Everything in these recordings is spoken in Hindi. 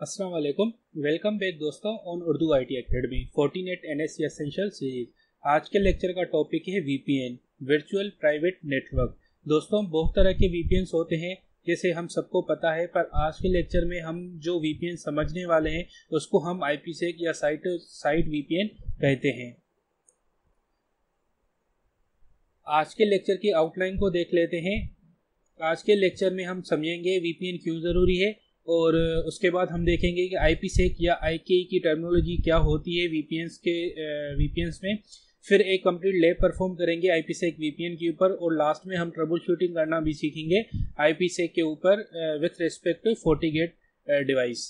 अस्सलाम वालेकुम वेलकम बैक दोस्तों on Urdu I T academy Fortinet N S essential series आज के लेक्चर का टॉपिक है वीपीएन वर्चुअल प्राइवेट नेटवर्क दोस्तों, बहुत तरह के वीपीएन होते हैं, जैसे हम सबको पता है, पर आज के लेक्चर में हम जो वीपीएन समझने वाले हैं, उसको हम आई पी या साइट साइट वीपीएन कहते हैं। आज के लेक्चर की आउटलाइन को देख लेते हैं। आज के लेक्चर में हम समझेंगे वीपीएन क्यों ज़रूरी है और उसके बाद हम देखेंगे कि आई सेक या आई की टर्मिनोलॉजी क्या होती है वीपीएन्स के वीपीएन्स में। फिर एक कंप्लीट लैब परफॉर्म करेंगे आई पी सेक वीपीएन के ऊपर और लास्ट में हम ट्रबल शूटिंग करना भी सीखेंगे आई पी सेक के ऊपर with respect to FortiGate device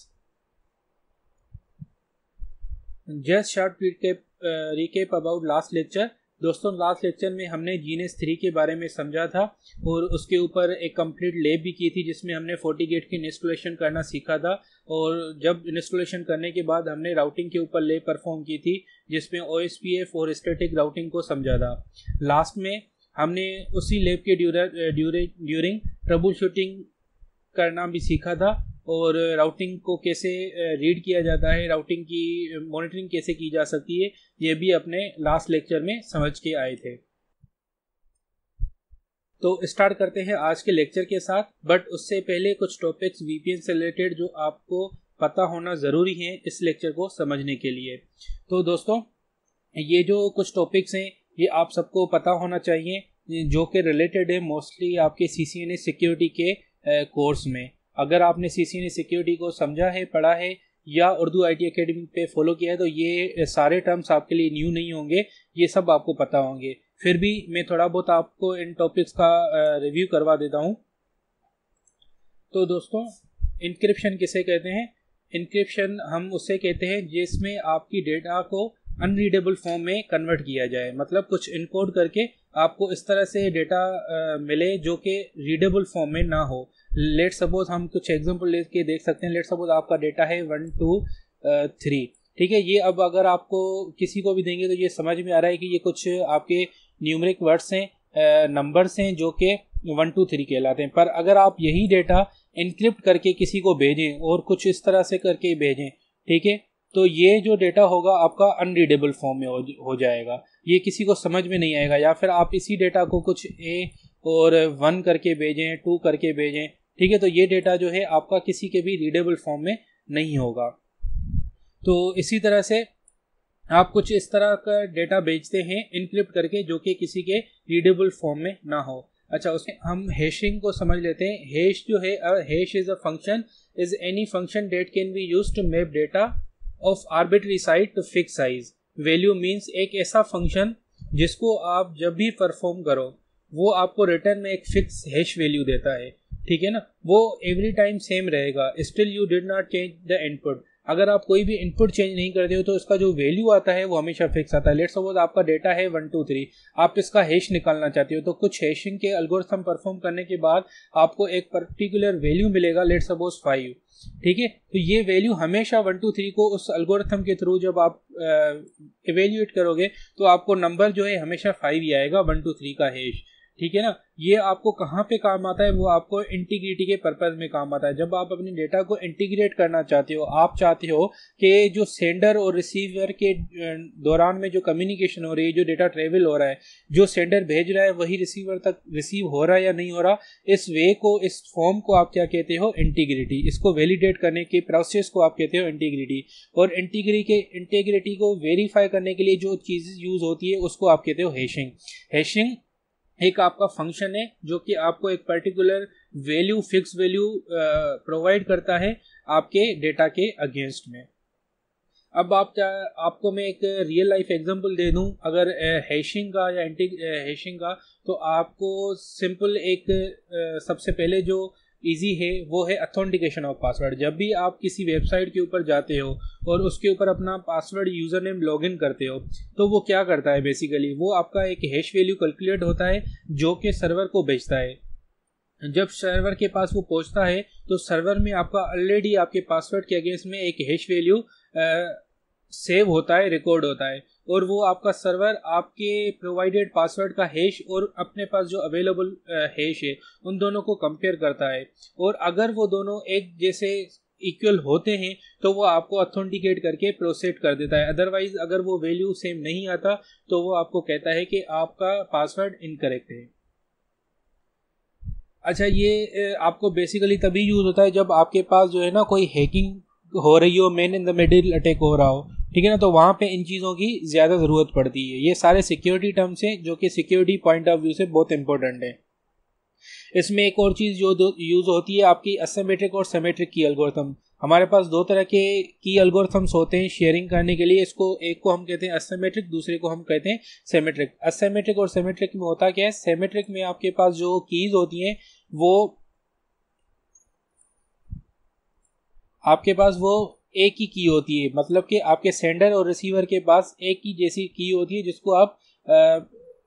just short recap about last lecture दोस्तों, लास्ट लेक्चर में हमने जीनेस थ्री के बारे में समझा था और उसके ऊपर एक कंप्लीट लेब भी की थी जिसमें हमने फोर्टी गेट की इंस्टॉलेशन करना सीखा था और जब इंस्टॉलेशन करने के बाद हमने राउटिंग के ऊपर लेब परफॉर्म की थी जिसमें ओएसपीएफ और स्टेटिक राउटिंग को समझा था। लास्ट में हमने उसी लेब के ड्यूरिंग ट्रबल शूटिंग करना भी सीखा था और राउटिंग को कैसे रीड किया जाता है, राउटिंग की, मॉनिटरिंग कैसे की जा सकती है, ये भी अपने लास्ट लेक्चर में समझ के आए थे। तो स्टार्ट करते हैं आज के लेक्चर के साथ, बट उससे पहले कुछ टॉपिक्स वीपीएन से रिलेटेड जो आपको पता होना ज़रूरी है इस लेक्चर को समझने के लिए। तो दोस्तों, ये जो कुछ टॉपिक्स हैं, ये आप सबको पता होना चाहिए, जो कि रिलेटेड है मोस्टली आपके सी सिक्योरिटी के कोर्स में। अगर आपने सी सी सिक्योरिटी को समझा है, पढ़ा है, या उर्दू आई टी अकेडमी पे फॉलो किया है तो ये सारे टर्म्स आपके लिए न्यू नहीं होंगे, ये सब आपको पता होंगे। फिर भी मैं थोड़ा बहुत आपको इन टॉपिक्स का रिव्यू करवा देता हूँ। तो दोस्तों इंक्रिप्शन किसे कहते हैं? इंक्रिप्शन हम उससे कहते हैं जिसमें आपकी डेटा को अनरीडेबल फॉर्म में कन्वर्ट किया जाए। मतलब कुछ इनकोड करके आपको इस तरह से डेटा मिले जो कि रीडेबल फॉर्म में ना हो। लेट सपोज़ हम कुछ एग्जांपल लेके देख सकते हैं। लेट सपोज़ आपका डेटा है वन टू थ्री ठीक है, ये अब अगर आपको किसी को भी देंगे तो ये समझ में आ रहा है कि ये कुछ आपके न्यूमरिक वर्ड्स हैं नंबर्स हैं जो कि वन टू थ्री कहलाते हैं। पर अगर आप यही डेटा इनक्रिप्ट करके किसी को भेजें और कुछ इस तरह से करके भेजें, ठीक है तो ये जो डेटा होगा आपका अनरीडेबल फॉर्म में हो, जाएगा। ये किसी को समझ में नहीं आएगा या फिर आप इसी डेटा को कुछ ए और वन करके भेजें टू करके भेजें ठीक है? तो ये डेटा जो है आपका किसी के भी रीडेबल फॉर्म में नहीं होगा। तो इसी तरह से आप कुछ इस तरह का डेटा भेजते हैं इनक्रिप्ट करके जो कि किसी के रीडेबल फॉर्म में ना हो। अच्छा उसमें हम हैशिंग को समझ लेते हैं। हैश जो है hash is a function is any function that can be use to map data of arbitrary side to fix size value means एक ऐसा फ़ंक्शन जिसको आप जब भी परफॉर्म करो, वो आपको रिटर्न में एक फिक्स हैश वैल्यू देता है। ठीक है ना? वो एवरी टाइम सेम रहेगा। Still you did not change the input अगर आप कोई भी इनपुट चेंज नहीं करते हो तो इसका जो वैल्यू आता है, वो हमेशा फिक्स आता है। लेट सपोज़ आपका डेटा है वन टू थ्री आप इसका हैश निकालना चाहते हो तो कुछ हैशिंग के अलगोरथम परफॉर्म करने के बाद आपको एक पर्टिकुलर वैल्यू मिलेगा लेट सपोज़ फाइव ठीक है? तो ये वैल्यू हमेशा वन टू थ्री को उस अलगोरथम के थ्रू जब आप इवेल्यूएट करोगे तो आपको नंबर जो है, हमेशा फाइव ही आएगा वन टू थ्री का हैश ठीक है ना? ये आपको कहाँ पे काम आता है? वो आपको इंटीग्रिटी के पर्पज में काम आता है। जब आप अपने डेटा को इंटीग्रेट करना चाहते हो, आप चाहते हो कि जो सेंडर और रिसीवर के दौरान में जो कम्युनिकेशन हो रही है, जो डेटा ट्रेवल हो रहा है, जो सेंडर भेज रहा है, वही रिसीवर तक रिसीव हो रहा है या नहीं हो रहा, इस वे को, इस फॉर्म को आप क्या कहते हो? इंटीग्रिटी इसको वैलिडेट करने के प्रोसेस को आप कहते हो इंटीग्रिटी और इंटीग्री के इंटीग्रिटी को वेरीफाई करने के लिए जो चीज़ यूज़ होती है, उसको आप कहते हो हैशिंग हैशिंग एक आपका फ़ंक्शन है, जो कि आपको एक particular value fix value provide करता है आपके डेटा के अगेंस्ट में। अब आप आपको मैं एक रियल लाइफ एग्जांपल दे दूँ। अगर हैशिंग का या एंटी हैशिंग का तो आपको सिंपल एक सबसे पहले जो इजी है, वो है अथेंटिकेशन ऑफ़ पासवर्ड जब भी आप किसी वेबसाइट के ऊपर जाते हो और उसके ऊपर अपना पासवर्ड यूज़र नेम लॉग करते हो तो वो क्या करता है बेसिकली वो आपका एक हैश वैल्यू कैलकुलेट होता है, जो कि सर्वर को भेजता है। जब सर्वर के पास वो पहुँचता है तो सर्वर में आपका ऑलरेडी आपके पासवर्ड के अगेंस्ट में एक हैश वैल्यू सेव होता है रिकॉर्ड होता है। और वो आपका सर्वर आपके प्रोवाइडेड पासवर्ड का हैश और अपने पास जो अवेलेबल हैश है, उन दोनों को कंपेयर करता है। और अगर वो दोनों एक जैसे इक्वल होते हैं तो वो आपको ऑथेंटिकेट करके प्रोसेड कर देता है। अदरवाइज़ अगर वो वैल्यू सेम नहीं आता तो वो आपको कहता है कि आपका पासवर्ड इनकरेक्ट है। अच्छा ये आपको बेसिकली तभी यूज़ होता है जब आपके पास जो है ना कोई हैकिंग हो रही हो man in the middle attack हो रहा हो। ठीक है ना? तो वहाँ पे इन चीज़ों की ज़्यादा ज़रूरत पड़ती है। ये सारे सिक्योरिटी टर्म्स हैं जो कि सिक्योरिटी पॉइंट ऑफ़ व्यू से बहुत इंपॉर्टेंट है। इसमें एक और चीज़ जो यूज़ होती है आपकी असेमेट्रिक और सेमेट्रिक की अलगोरथम हमारे पास दो तरह के की अलगोरथम्स होते हैं शेयरिंग करने के लिए। इसको एक को हम कहते हैं असेमेट्रिक दूसरे को हम कहते हैं सेमेट्रिक असेमेट्रिक और सेमेट्रिक में होता क्या है? सेमेट्रिक में आपके पास जो कीज होती हैं, वो आपके पास वो एक ही की होती है। मतलब कि आपके सेंडर और रिसीवर के पास एक ही जैसी की होती है, जिसको आप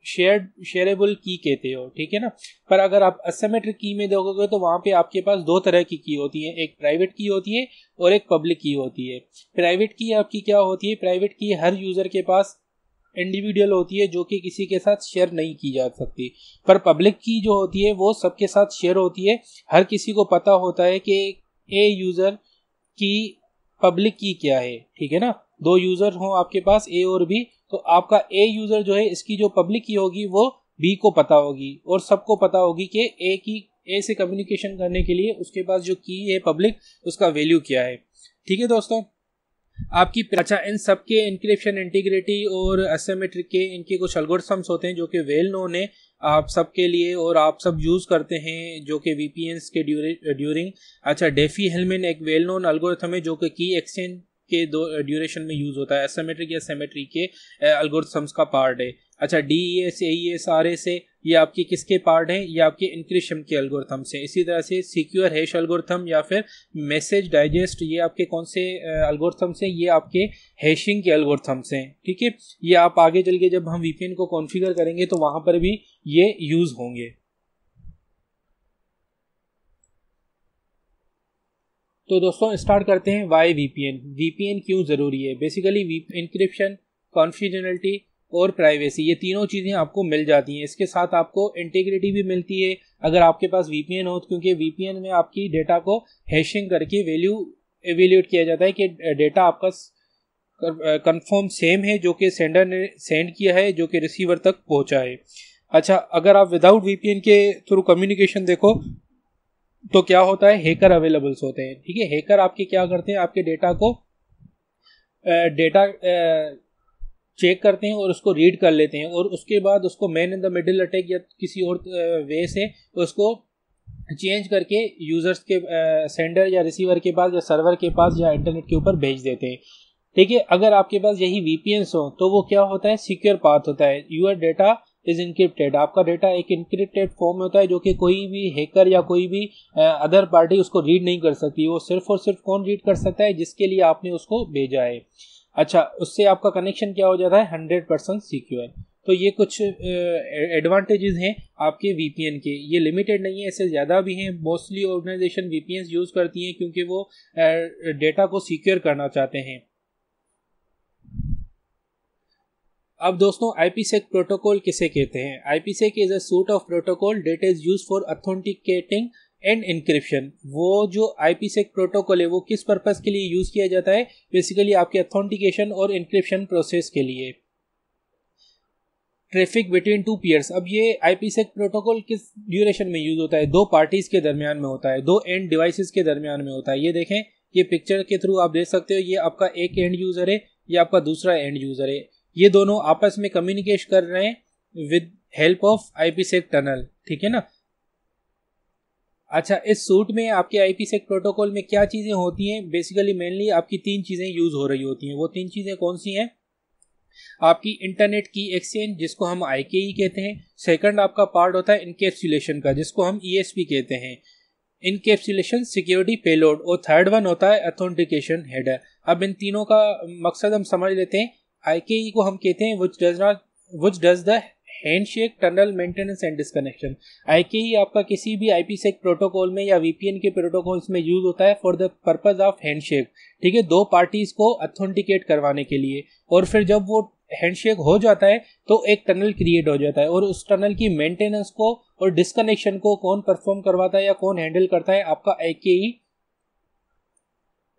शेयर शेयरेबल की कहते हो, ठीक है ना? पर अगर आप असेमेट्रिक की में देखोगे तो वहाँ पे आपके पास दो तरह की की होती है। एक प्राइवेट की होती है और एक पब्लिक की होती है। प्राइवेट की आपकी क्या होती है? प्राइवेट की हर यूज़र के पास इंडिविजुअल होती है, जो कि किसी के साथ शेयर नहीं की जा सकती। पर पब्लिक की जो होती है, वो सबके साथ शेयर होती है। हर किसी को पता होता है कि ए यूज़र की पब्लिक की क्या है, ठीक है ना? दो यूज़र हो आपके पास, ए और बी तो आपका ए यूज़र जो है, इसकी जो पब्लिक की होगी, वो बी को पता होगी और सबको पता होगी कि ए की, ए से कम्युनिकेशन करने के लिए उसके पास जो की है पब्लिक, उसका वैल्यू क्या है। ठीक है दोस्तों? आपकी अच्छा इन सब के इंक्रिप्शन इंटीग्रिटी और एसेमेट्रिक के इनके कुछ अलगोरिथम्स होते हैं जो कि वेल नोन है। आप सबके लिए और आप सब यूज़ करते हैं जो कि वी के ड्यूरिंग अच्छा डेफी हेलमेन एक वेल नोन अलगोरथम है जो कि की एक्सचेंज के दो ड्यूरेशन में यूज़ होता है एसेमेट्रिक या सेमेट्री के अलगोरथम्स का पार्ट है। अच्छा D E S A S R S A ये आपके किसके पार्ट हैं? ये आपके इंक्रिप्शन के अलगोरिथम से। इसी तरह से सिक्योर हैश अलगोरिथम या फिर मैसेज डाइजेस्ट ये आपके कौन से अलगोरिथम से? ये आपके हैशिंग के अलगोरिथम से। ठीक है? ये आप आगे चल के जब हम वीपीएन को कॉन्फ़िगर करेंगे तो वहाँ पर भी ये यूज़ होंगे। तो दोस्तों स्टार्ट करते हैं वाई वीपीएन वीपीएन क्यों ज़रूरी है? बेसिकली इंक्रिप्शन कॉन्फिडेंशियलिटी और प्राइवेसी ये तीनों चीज़ें आपको मिल जाती हैं। इसके साथ आपको इंटीग्रिटी भी मिलती है, अगर आपके पास वीपीएन हो तो क्योंकि वीपीएन में आपकी डेटा को हैशिंग करके वैल्यू एवेल्यूट किया जाता है कि डेटा आपका कंफर्म सेम है, जो कि सेंडर ने सेंड किया है, जो कि रिसीवर तक पहुँचा है। अच्छा अगर आप विदाउट वीपीएन के थ्रू कम्युनिकेशन देखो तो क्या होता है? हैकर अवेलेबल्स होते हैं, ठीक है? हेकर आपके क्या करते हैं? आपके डेटा को डेटा चेक करते हैं और उसको रीड कर लेते हैं। और उसके बाद उसको man in the middle attack या किसी और वे से उसको चेंज करके यूज़र्स के सेंडर या रिसीवर के पास या सर्वर के पास या इंटरनेट के ऊपर भेज देते हैं। ठीक है? अगर आपके पास यही वीपीएन हो तो वो क्या होता है? सिक्योर पाथ होता है। यूर डेटा इज़ इनक्रिप्टेड आपका डेटा एक इनक्रिप्टेड फॉर्म में होता है जो कि कोई भी हैकर या कोई भी अदर पार्टी उसको रीड नहीं कर सकती। वो सिर्फ़ और सिर्फ़ कौन रीड कर सकता है? जिसके लिए आपने उसको भेजा है। अच्छा उससे आपका कनेक्शन क्या हो जाता है? हंड्रेड परसेंट सिक्योर तो ये कुछ एडवांटेजेस हैं आपके वीपीएन के। ये लिमिटेड नहीं है, इससे ज़्यादा भी हैं। मोस्टली ऑर्गेनाइजेशन वीपीएन यूज़ करती हैं क्योंकि वो डेटा को सिक्योर करना चाहते हैं। अब दोस्तों आईपीसेक प्रोटोकॉल किसे कहते हैं? IPsec is a suite of protocol that is used for authenticating and encryption वो जो आई पी आईपीसेक प्रोटोकॉल है, वो किस पर्पज के लिए यूज़ किया जाता है? बेसिकली आपके अथेंटिकेशन और इंक्रिप्शन प्रोसेस के लिए। ट्रैफ़िक बिटवीन टू पियर्स अब ये आईपीसेक प्रोटोकॉल किस ड्यूरेशन में यूज़ होता है? दो पार्टीज़ के दरमियान में होता है, दो एंड डिवाइसेस के दरमियान में होता है। ये देखें, ये पिक्चर के थ्रू आप देख सकते हो, ये आपका एक एंड यूज़र है, ये आपका दूसरा एंड यूज़र है। ये दोनों आपस में कम्युनिकेट कर रहे हैं with help of IPsec tunnel ठीक है ना? अच्छा इस सूट में आपके आईपीसेक प्रोटोकॉल में क्या चीज़ें होती हैं? बेसिकली मेनली आपकी तीन चीज़ें यूज़ हो रही होती हैं। वो तीन चीज़ें कौन सी हैं? आपकी इंटरनेट की एक्सचेंज जिसको हम आई के ई कहते हैं। सेकंड आपका पार्ट होता है इनकेप्सुलेशन का, जिसको हम ई एस पी कहते हैं। इनकेप्सुलेशन सिक्योरिटी पेलोड और थर्ड वन होता है अथेंटिकेशन हेडर अब इन तीनों का मकसद हम समझ लेते हैं। आई के ई को हम कहते हैं which does not which does the handshake, tunnel maintenance and disconnection. I K E आपका किसी भी आई पी सेक प्रोटोकॉल में या वीपीएन के प्रोटोकॉल्स में यूज़ होता है for the purpose of handshake ठीक है? दो पार्टीज़ को अथेंटिकेट करवाने के लिए। और फिर जब वो हैंडशेक हो जाता है तो एक टनल क्रिएट हो जाता है। और उस टनल की मेंटेनेंस को और डिस्कनेक्शन को कौन परफॉर्म करवाता है या कौन हैंडल करता है, आपका आई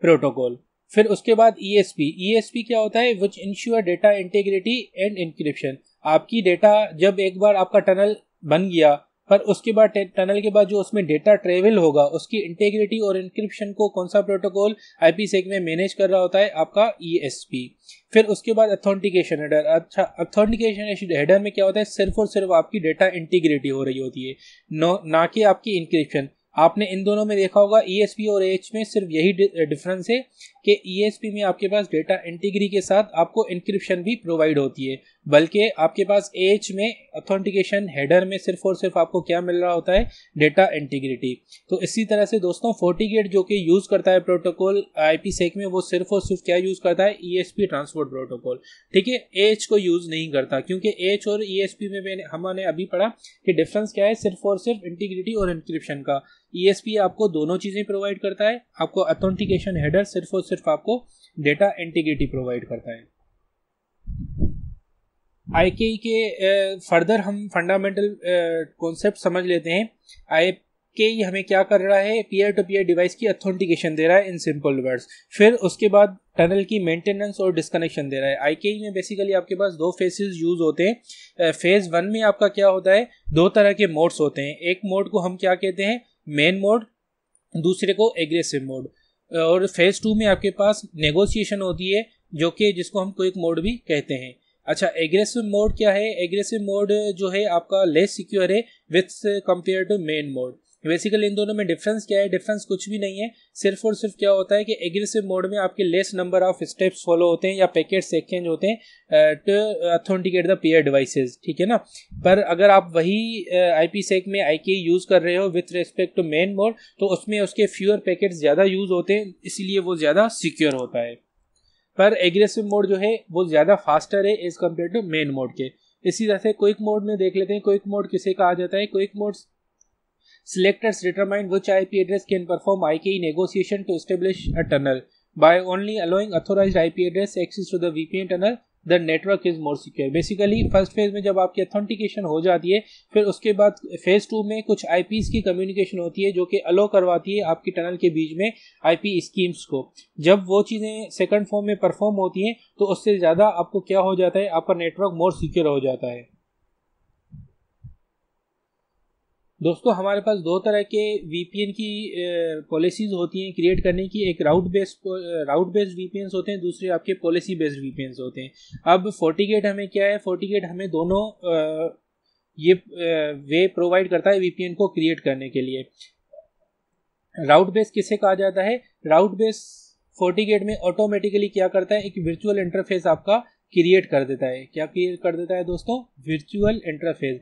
प्रोटोकॉल फिर उसके बाद E S P E S P क्या होता है? Which ensure data integrity and encryption आपकी डेटा जब एक बार आपका टनल बन गया, पर उसके बाद टनल के बाद जो उसमें डेटा ट्रेवल होगा, उसकी इंटेग्रिटी और इंक्रिप्शन को कौन सा प्रोटोकॉल सेक में मैनेज कर रहा होता है? आपका ईएसपी e फिर उसके बाद अथेंटिकेशन हेडर अच्छा अथेंटिकेशन हेडर में क्या होता है? सिर्फ़ और सिर्फ़ आपकी डेटा इंटीग्रिटी हो रही होती है। ना कि आपकी इंक्रिप्शन आपने इन दोनों में देखा होगा ईएसपी e और एच में सिर्फ़ यही डिफरेंस है। कि ईएसपी e में आपके पास डेटा इंटीग्री के साथ आपको इंक्रिप्शन भी प्रोवाइड होती है। बल्कि आपके पास एच में अथेंटिकेशन हेडर में सिर्फ़ और सिर्फ़ आपको क्या मिल रहा होता है? डेटा इंटीग्रिटी तो इसी तरह से दोस्तों फोर्टीगेट जो कि यूज़ करता है प्रोटोकॉल आईपी सेक में, वो सिर्फ़ और सिर्फ़ क्या यूज़ करता है? ईएसपी ट्रांसपोर्ट प्रोटोकॉल ठीक है एच को यूज़ नहीं करता, क्योंकि एच और ईएसपी में मैंने, हमने अभी पढ़ा कि डिफरेंस क्या है? सिर्फ़ और सिर्फ़ इंटीग्रिटी और इंक्रिप्शन का। ईएसपी e आपको दोनों चीज़ें प्रोवाइड करता है। आपको अथेंटिकेशन हेडर सिर्फ़ और सिर्फ़ आपको डेटा इंटीग्रिटी प्रोवाइड करता है। आई के फर्दर हम फंडामेंटल कॉन्सेप्ट समझ लेते हैं। आई के हमें क्या कर रहा है? पीयर टू पीयर डिवाइस की अथेंटिकेशन दे रहा है इन सिंपल वर्ड्स फिर उसके बाद टनल की मेंटेनेंस और डिस्कनेक्शन दे रहा है। आई में बेसिकली आपके पास दो फेसेस यूज़ होते हैं। फ़ेज़ वन में आपका क्या होता है? दो तरह के मोड्स होते हैं। एक मोड को हम क्या कहते हैं? मेन मोड दूसरे को एग्रेसिव मोड और फ़ेज़ टू में आपके पास नेगोशिएशन होती है, जो कि जिसको हम क्विक मोड भी कहते हैं। अच्छा एग्रेसिव मोड क्या है? एग्रेसिव मोड जो है आपका लेस सिक्योर है with compare to main mode basically इन दोनों में डिफरेंस क्या है? डिफरेंस कुछ भी नहीं है। सिर्फ़ और सिर्फ़ क्या होता है कि एग्रेसिव मोड में आपके less number of steps follow होते हैं या पैकेट्स एक्सचेंज होते हैं to authenticate the pair devices ठीक है ना? पर अगर आप वही आई पी सेक में आई के यूज़ कर रहे हो with respect to main mode तो उसमें उसके फ्यूअर पैकेट्स ज़्यादा यूज़ होते हैं, इसीलिए वो ज़्यादा सिक्योर होता है। पर एग्रेसिव मोड जो है, वो ज़्यादा फास्टर है as compare to main mode के। इसी तरह से क्विक मोड में देख लेते हैं क्विक मोड किसे कहा जाता है? Quick mode Selectors determine which IP address can perform IKE negotiation to establish a tunnel. By only allowing authorized IP address access to the VPN tunnel, the network is more secure basically first phase में जब आपकी अथेंटिकेशन हो जाती है फिर उसके बाद फ़ेज़ टू में कुछ आई की कम्युनिकेशन होती है जो कि अलो करवाती है आपकी टनल के बीच में आई स्कीम्स को। जब वो चीज़ें सेकंड फॉर्म में परफॉर्म होती हैं तो उससे ज़्यादा आपको क्या हो जाता है आपका नेटवर्क मोर सिक्योर हो जाता है। दोस्तों, हमारे पास दो तरह के वीपीएन की पॉलिसीज़ होती हैं क्रिएट करने की। एक route based route based VPN होते हैं, दूसरे आपके पॉलिसी बेस्ड वीपीएन होते हैं। अब फोर्टीगेट हमें क्या है? फोर्टीगेट हमें दोनों ये वे प्रोवाइड करता है वीपीएन को क्रिएट करने के लिए। राउट बेस किसे कहा जाता है? राउट बेस फोर्टीगेट में ऑटोमेटिकली क्या करता है? एक वर्चुअल इंटरफेस आपका क्रिएट कर देता है। क्या क्रिएट कर देता है दोस्तों? वर्चुअल इंटरफेस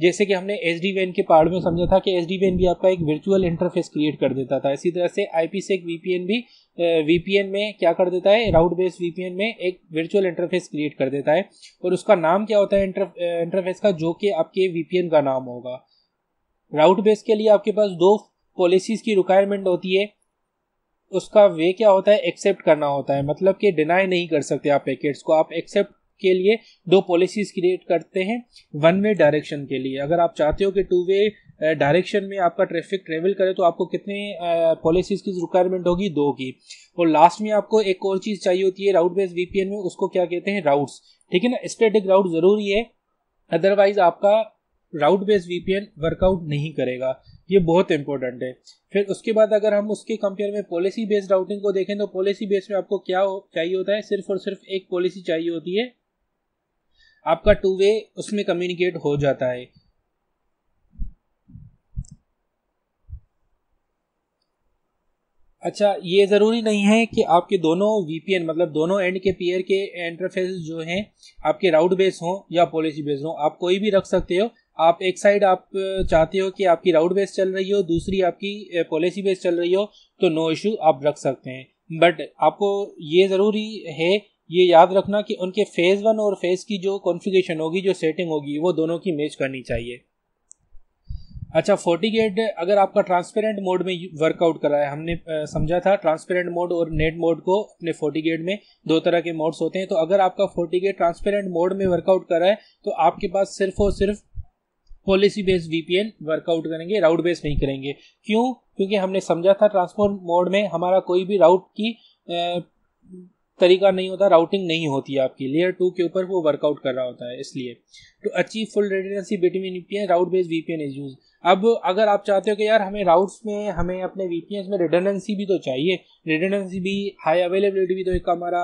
जैसे कि हमने एच डी के पार्ट में समझा था कि एच डी भी आपका एक वर्चुअल इंटरफेस क्रिएट कर देता था। इसी तरह से आई पी से एक वीपीएन भी वीपीएन में क्या कर देता है? राउट बेस्ड वीपीएन में एक वर्चुअल इंटरफेस क्रिएट कर देता है। और उसका नाम क्या होता है इंटरफेस का? जो कि आपके वीपीएन का नाम होगा। राउट बेस के लिए आपके पास दो पॉलिसीज़ की रिक्वायरमेंट होती है। उसका वे क्या होता है? एक्सेप्ट करना होता है। मतलब कि डिनाई नहीं कर सकते आप पैकेट्स को। आप एक्सेप्ट के लिए दो पॉलिसीज़ क्रिएट करते हैं वन वे डायरेक्शन के लिए। अगर आप चाहते हो कि टू वे डायरेक्शन में आपका ट्रैफ़िक ट्रेवल करे तो आपको कितने पॉलिसीज़ की रिक्वायरमेंट होगी? दो की। और लास्ट में आपको एक और चीज़ चाहिए होती है राउट बेस्ड वीपीएन में। उसको क्या कहते हैं? राउट्स ठीक है ना? स्टेटिक राउट ज़रूरी है। अदरवाइज़ आपका राउट बेस्ड वीपीएन वर्कआउट नहीं करेगा। ये बहुत इंपॉर्टेंट है। फिर उसके बाद अगर हम उसके कंपेयर में पॉलिसी बेस्ड राउटिंग को देखें तो पॉलिसी बेस्ड में आपको क्या चाहिए होता है? सिर्फ़ और सिर्फ़ एक पॉलिसी चाहिए होती है। आपका टू वे उसमें कम्युनिकेट हो जाता है। अच्छा ये ज़रूरी नहीं है कि आपके दोनों वीपीएन मतलब दोनों एंड के पीयर के इंटरफेस जो हैं, आपके राउट बेस हों या पॉलिसी बेस हों, आप कोई भी रख सकते हो। आप एक साइड आप चाहते हो कि आपकी राउट बेस चल रही हो, दूसरी आपकी पॉलिसी बेस चल रही हो तो नो इशू आप रख सकते हैं। बट आपको ये ज़रूरी है, ये याद रखना कि उनके फ़ेज़ वन और फ़ेज़ की जो कॉन्फ़िगरेशन होगी, जो सेटिंग होगी, वो दोनों की मैच करनी चाहिए। अच्छा फोर्टीगेट अगर आपका ट्रांसपेरेंट मोड में वर्कआउट करा है, हमने समझा था ट्रांसपेरेंट मोड और नेट मोड को अपने फोर्टीगेट में दो तरह के मोड्स होते हैं। तो अगर आपका फोर्टीगेट ट्रांसपेरेंट मोड में वर्कआउट कर है तो आपके पास सिर्फ़ और सिर्फ़ पॉलिसी बेस्ड वीपीएन वर्कआउट करेंगे राउट बेस्ड नहीं करेंगे। क्यों? क्योंकि हमने समझा था ट्रांसपोर्ट मोड में हमारा कोई भी राउट की तरीका नहीं होता राउटिंग नहीं होती आपकी। लेयर टू के ऊपर वो वर्कआउट कर रहा होता है, इसलिए। To achieve full redundancy between VPN route based VPN is use अब अगर आप चाहते हो कि यार हमें राउट्स में हमें अपने वीपीएन में रिडंडेंसी भी तो चाहिए। रिडंडेंसी भी हाई अवेलेबिलिटी भी तो एक हमारा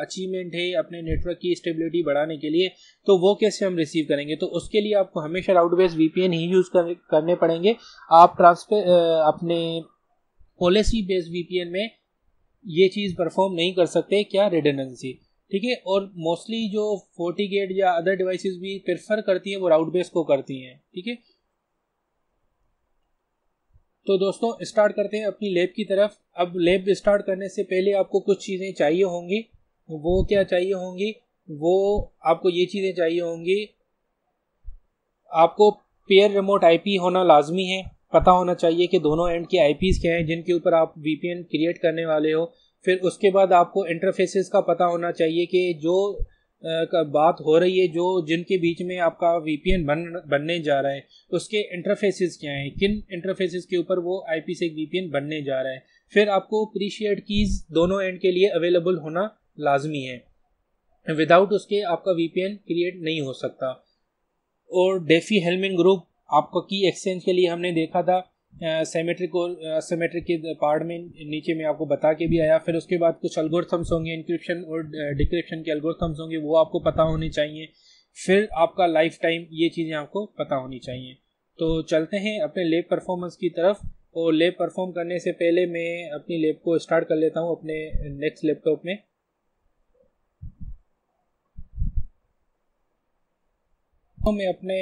अचीवमेंट है अपने नेटवर्क की स्टेबिलिटी बढ़ाने के लिए। तो वो कैसे हम रिसीव करेंगे? तो उसके लिए आपको हमेशा राउट बेस्ड वीपीएन ही यूज़ कर, करने पड़ेंगे। आप ट्रांसफ़र अपने पॉलिसी बेस्ड वीपीएन में ये चीज़ परफॉर्म नहीं कर सकते क्या रिडंडेंसी ठीक है? और मोस्टली जो फोर्टी गेट या अदर डिवाइसेस भी प्रेफर करती हैं वो राउट बेस को करती हैं। ठीक है? तो दोस्तों स्टार्ट करते हैं अपनी लैब की तरफ़। अब लैब स्टार्ट करने से पहले आपको कुछ चीज़ें चाहिए होंगी। वो क्या चाहिए होंगी? वो आपको ये चीज़ें चाहिए होंगी। आपको पेयर रिमोट आईपी होना लाजमी है। पता होना चाहिए कि दोनों एंड के आईपीस क्या हैं, जिनके ऊपर आप वीपीएन क्रिएट करने वाले हो। फिर उसके बाद आपको इंटरफेसेस का पता होना चाहिए कि जो का बात हो रही है जो जिनके बीच में आपका वीपीएन बन, बनने जा रहा है, उसके इंटरफेसेस क्या हैं, किन इंटरफेसेस के ऊपर वो आईपी से वीपीएन बनने जा रहा है। फिर आपको प्रीशियड कीज दोनों एंड के लिए अवेलेबल होना लाजमी है। विदाउट उसके आपका वीपीएन क्रिएट नहीं हो सकता। और डेफी हेलमिन ग्रुप आपको की एक्सचेंज के लिए हमने देखा था सेमेट्रिक और सेमेट्रिक के पार्ट में, नीचे में आपको बता के भी आया। फिर उसके बाद कुछ अलगोरथम्स होंगे इंक्रिप्शन और डिक्रिप्शन के अलगोरथम्स होंगे, वो आपको पता होने चाहिए। फिर आपका लाइफ टाइम ये चीज़ें आपको पता होनी चाहिए। तो चलते हैं अपने लेब परफॉर्मेंस की तरफ़ और लेब परफॉर्म करने से पहले मैं अपनी लेब को स्टार्ट कर लेता हूँ अपने नेक्स्ट लैपटॉप में। तो मैं अपने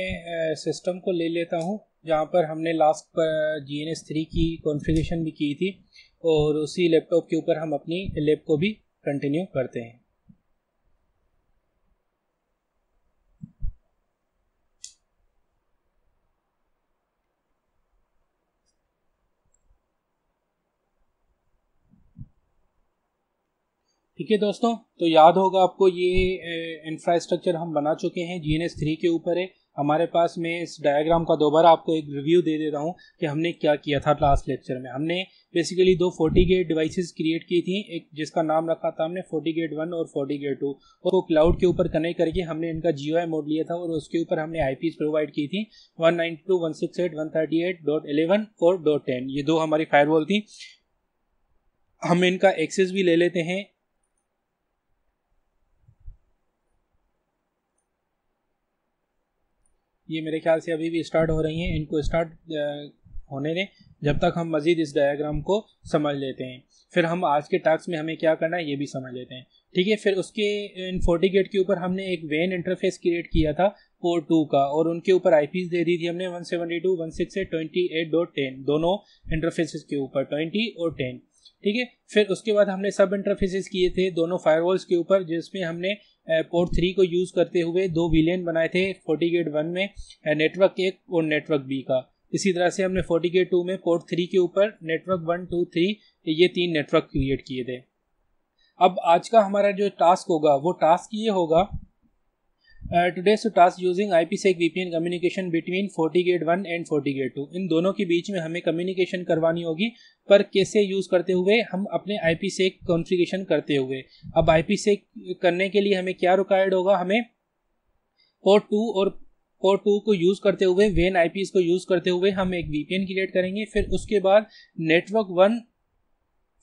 सिस्टम को ले लेता हूँ। जहाँ पर हमने लास्ट पर जी एन एस थ्री की कॉन्फ़िगरेशन भी की थी और उसी लैपटॉप के ऊपर हम अपनी लैब को भी कंटिन्यू करते हैं। ठीक है दोस्तों तो याद होगा आपको ये इंफ्रास्ट्रक्चर हम बना चुके हैं जी एन एस थ्री के ऊपर है। हमारे पास मैं इस डायग्राम का दोबारा आपको एक रिव्यू दे देता हूँ कि हमने क्या किया था लास्ट लेक्चर में। हमने बेसिकली दो फोर्टी गेट डिवाइसेस क्रिएट की थी, एक जिसका नाम रखा था हमने फोर्टी गेट वन और फोर्टी गेट टू और वो क्लाउड के ऊपर कनेक्ट करके हमने इनका जियो मोड लिया था और उसके ऊपर हमने आई प्रोवाइड की थी। One ninety two one six eight one thirty eight dot eleven और डॉट टेन ये दो हमारी फायरवॉल थी। हम इनका एक्सेस भी ले लेते हैं। ये मेरे ख्याल से अभी भी स्टार्ट हो रही हैं। इनको स्टार्ट होने दें। जब तक हम मज़ीद इस डायग्राम को समझ लेते हैं। फिर हम आज के टास्क में हमें क्या करना है, ये भी समझ लेते हैं। ठीक है, फिर उसके, इन फोर्टी गेट के ऊपर हमने एक वेन इंटरफेस क्रिएट किया था पोर्ट टू का। और उनके ऊपर आईपीस दे दी थी हमने one seventy two one six eight twenty eight dot ten दोनों इंटरफेसेस के ऊपर ट्वेंटी और टेन ठीक है? फिर उसके बाद हमने सब इंटरफेसेस किए थे, दोनों फायरवॉल्स के ऊपर, जिसमें हमने पोर्ट थ्री को यूज़ करते हुए दो विलियन बनाए थे फोर्टी गेट वन में नेटवर्क एक और नेटवर्क बी का। इसी तरह से हमने फोर्टी गेट टू में पोर्ट थ्री के ऊपर नेटवर्क वन टू थ्री ये तीन नेटवर्क क्रिएट किए थे। अब आज का हमारा जो टास्क होगा, वो टास्क ये होगा task using IPsec VPN communication between gate one and gate two इन दोनों के बीच में हमें कम्युनिकेशन करवानी होगी, पर कैसे यूज़ करते हुए हम अपने IPsec कॉन्फ़िगरेशन करते हुए। अब IPsec करने के लिए हमें क्या रिक्वायर्ड होगा? हमें पोर्ट टू और पोर्ट टू को यूज़ करते हुए वेन आई पी को यूज़ करते हुए हम एक वी क्रिएट करेंगे। फिर उसके बाद network one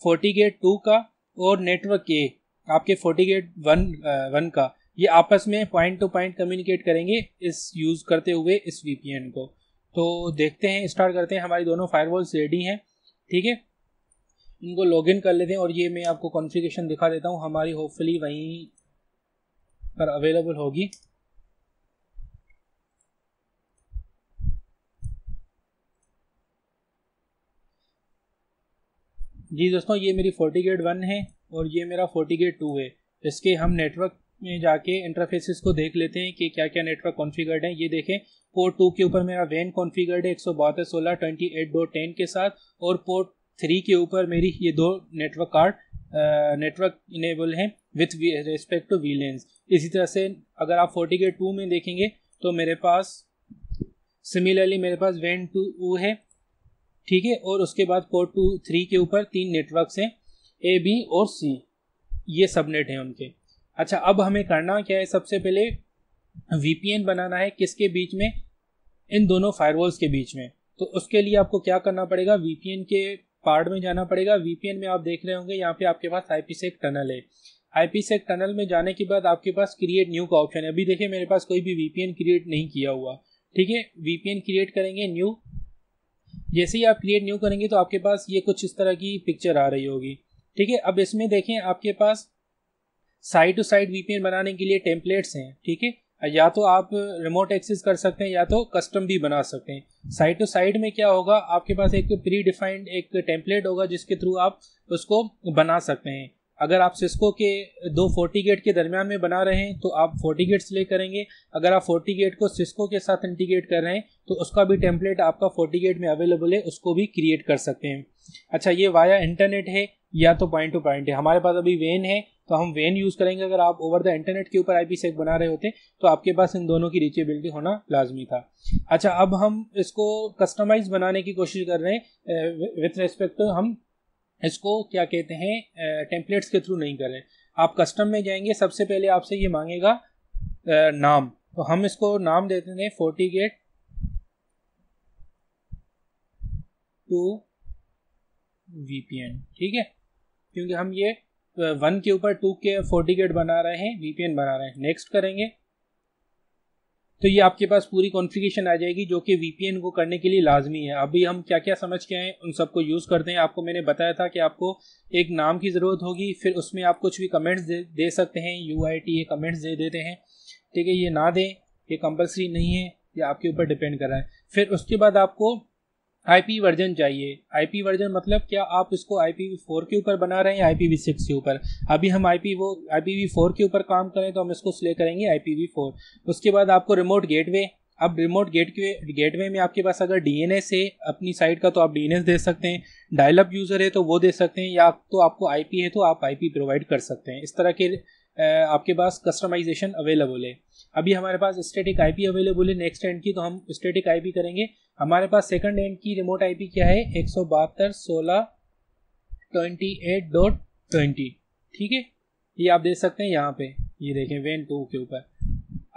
FortiGate two का और नेटवर्क ए आपके फोर्टी गेट वन वन का। ये आपस में पॉइंट टू पॉइंट कम्युनिकेट करेंगे इस यूज़ करते हुए इस वीपीएन को। तो देखते हैं स्टार्ट करते हैं। हमारी दोनों फायरवॉल्स रेडी हैं, ठीक है? इनको लॉगिन कर लेते हैं और ये मैं आपको कॉन्फ़िगरेशन दिखा देता हूँ। हमारी होपफुली वहीं पर अवेलेबल होगी। जी दोस्तों, ये मेरी फोर्टी गेट वन है और ये मेरा फोर्टी गेट टू है। इसके हम नेटवर्क में जाके इंटरफेसिस को देख लेते हैं कि क्या क्या नेटवर्क कॉन्फ़िगर्ड है। ये देखें पोर्ट टू के ऊपर मेरा वैन कॉन्फ़िगर्ड है, एक सौ बहत्तर सोलह ट्वेंटी एट टेन के साथ, और पोर्ट थ्री के ऊपर मेरी ये दो नेटवर्क कार्ड नेटवर्क इनेबल हैं विथ रिस्पेक्ट टू वीलेंस इसी तरह से अगर आप फोर्टी के टू में देखेंगे तो मेरे पास सिमिलरली मेरे पास वेन टू है, ठीक है? और उसके बाद पोर्ट टू थ्री के ऊपर तीन नेटवर्क्स हैं ए बी और सी ये सबनेट हैं उनके। अच्छा अब हमें करना क्या है? सबसे पहले वीपीएन बनाना है किसके बीच में? इन दोनों फायरवॉल्स के बीच में। तो उसके लिए आपको क्या करना पड़ेगा? वीपीएन के पार्ट में जाना पड़ेगा। वीपीएन में आप देख रहे होंगे, यहाँ पे आपके पास आईपीसेक टनल है। आईपीसेक टनल में जाने के बाद आपके पास क्रिएट न्यू का ऑप्शन है। अभी देखिए, मेरे पास कोई भी वीपीएन क्रिएट नहीं किया हुआ। ठीक है? वीपीएन क्रिएट करेंगे न्यू जैसे ही आप क्रिएट न्यू करेंगे तो आपके पास ये कुछ इस तरह की पिक्चर आ रही होगी। ठीक है? अब इसमें देखें, आपके पास साइड टू साइड वीपीएन बनाने के लिए टेम्पलेट्स हैं, ठीक है? या तो आप रिमोट एक्सेस कर सकते हैं, या तो कस्टम भी बना सकते हैं। साइड टू साइड में क्या होगा? आपके पास एक प्री डिफाइंड एक टेम्पलेट होगा, जिसके थ्रू आप उसको बना सकते हैं। अगर आप सिस्को के दो फोर्टी गेट के दरमियान में बना रहे हैं तो आप फोर्टी गेट ले करेंगे। अगर आप फोर्टी गेट को सिस्को के साथ इंटीग्रेट कर रहे हैं तो उसका भी टेम्पलेट आपका फोर्टी गेट में अवेलेबल है, उसको भी क्रिएट कर सकते हैं। अच्छा ये वाया इंटरनेट है या तो पॉइंट टू पॉइंट है। हमारे पास अभी वेन है तो हम वेन यूज़ करेंगे। अगर आप ओवर द इंटरनेट के ऊपर आईपी सेक बना रहे होते तो आपके पास इन दोनों की रीचेबिलिटी होना लाजमी था। अच्छा अब हम इसको कस्टमाइज बनाने की कोशिश कर रहे हैं। विथ रेस्पेक्ट टू हम इसको क्या कहते हैं टेम्पलेट्स के थ्रू नहीं कर रहे। आप कस्टम में जाएँगे, सबसे पहले आपसे ये मांगेगा नाम। तो हम इसको नाम देते हैं फोर्टी गेट टू वीपीएन ठीक है? क्योंकि हम ये वन के ऊपर टू के फोर्टी गेट बना रहे हैं वीपीएन बना रहे हैं। नेक्स्ट करेंगे। तो ये आपके पास पूरी कॉन्फ़िगरेशन आ जाएगी जो कि वीपीएन को करने के लिए लाजमी है। अभी हम क्या क्या समझ के आए उन सबको यूज़ करते हैं। आपको मैंने बताया था कि आपको एक नाम की ज़रूरत होगी फिर उसमें आप कुछ भी कमेंट्स दे, दे सकते हैं। यू टी कमेंट्स दे देते हैं। ठीक है ये ना दें ये कंपलसरी नहीं है ये आपके ऊपर डिपेंड कर रहा है। फिर उसके बाद आपको आईपी वर्जन चाहिए। आईपी वर्जन मतलब क्या आप इसको फोर के ऊपर बना रहे हैं आई सिक्स के ऊपर? अभी हम आईपी वो फोर के ऊपर काम करें तो हम इसको सिलेक्ट करेंगे फोर उसके बाद आपको रिमोट गेटवे अब रिमोट गेट के गेटवे में आपके पास अगर डीएनएस है अपनी साइट का तो आप डीएनएस दे सकते हैं। डायलअप यूज़र है तो वो दे सकते हैं या तो आपको आईपी है तो आप आईपी प्रोवाइड कर सकते हैं। इस तरह के आपके पास कस्टमाइजेशन अवेलेबल है। अभी हमारे पास स्टेटिक आईपी अवेलेबल है नेक्स्ट एंड की तो हम स्टेटिक आईपी करेंगे। हमारे पास सेकंड एंड की रिमोट आईपी क्या है? एक सौ बहत्तर सोलह ट्वेंटी एट डॉट ट्वेंटी। ठीक है? ये आप देख सकते हैं यहाँ पे। ये देखें वेन टू के ऊपर।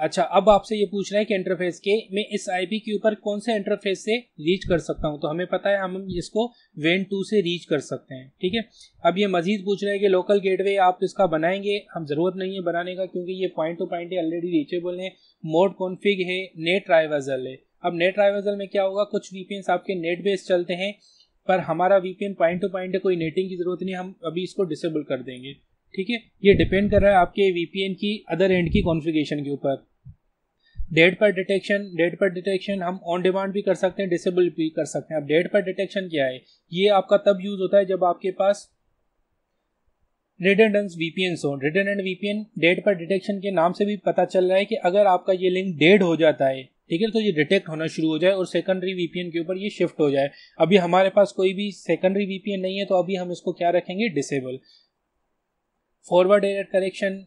अच्छा अब आपसे ये पूछ रहा है कि इंटरफेस के मैं इस आईपी के ऊपर कौन से इंटरफेस से रीच कर सकता हूँ? तो हमें पता है हम इसको वेन टू से रीच कर सकते हैं, ठीक है? अब ये मजीद पूछ रहा है कि लोकल गेटवे आप इसका बनाएँगे? हम ज़रूरत नहीं है बनाने का क्योंकि ये point to point already reachable है। मोड कॉन्फिग है नेट राइवजल है। अब नेट राइवजल में क्या होगा? कुछ वीपीएन आपके नेट बेस चलते हैं, पर हमारा वीपीएन पॉइंट टू पॉइंट कोई नेटिंग की ज़रूरत नहीं, हम अभी इसको डिसेबल कर देंगे, ठीक है? ये डिपेंड कर रहा है आपके वीपीएन की अदर एंड की कॉन्फ़िगरेशन के ऊपर। Dead peer detection dead peer detection हम ऑन डिमांड भी कर सकते हैं डिसेबल भी कर सकते हैं। अब डेट पर डिटेक्शन क्या है? ये आपका तब यूज़ होता है जब आपके पास रिडेंडेंस वीपीएन हो। Redundant VPN dead peer detection के नाम से भी पता चल रहा है कि अगर आपका ये लिंक डेड हो जाता है, ठीक है तो ये डिटेक्ट होना शुरू हो जाए और सेकेंडरी वीपीएन के ऊपर ये शिफ्ट हो जाए। अभी हमारे पास कोई भी सेकेंडरी वीपीएन नहीं है तो अभी हम इसको क्या रखेंगे? Disable forward error correction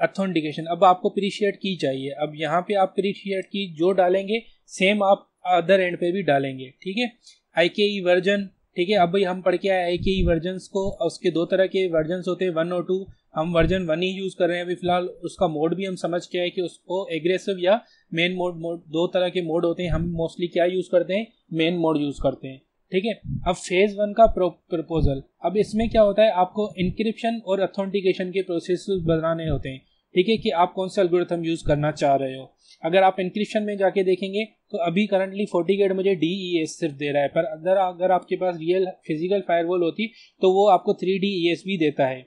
authentication अब आपको प्रीशिएट की चाहिए। अब यहाँ पे आप प्रीशिएट की जो डालेंगे सेम आप अदर एंड पे भी डालेंगे, ठीक है? आई के ई वर्जन ठीक है? अब भाई हम पढ़ के आए आई के ई वर्जन को। उसके दो तरह के वर्जन होते हैं वन और टू हम वर्जन वन ही यूज़ कर रहे हैं अभी फ़िलहाल। उसका मोड भी हम समझ के आए कि उसको एग्रेसिव या मेन मोड मोड दो तरह के मोड होते हैं। हम मोस्टली क्या यूज़ करते हैं? मेन मोड यूज़ करते हैं, ठीक है? अब फ़ेज़ वन का प्रपोजल अब इसमें क्या होता है? आपको इंक्रिप्शन और अथोंटिकेशन के प्रोसेस बनाने होते हैं। ठीक है कि आप कौन सा एल्गोरिथम यूज़ करना चाह रहे हो। अगर आप इंक्रिप्शन में जाके देखेंगे तो अभी करंटली फोर्टी गेट मुझे डी ई एस सिर्फ़ दे रहा है। पर अगर अगर आपके पास रियल फ़िज़िकल फायरवॉल होती तो वो आपको थ्री डी ई एस भी देता है।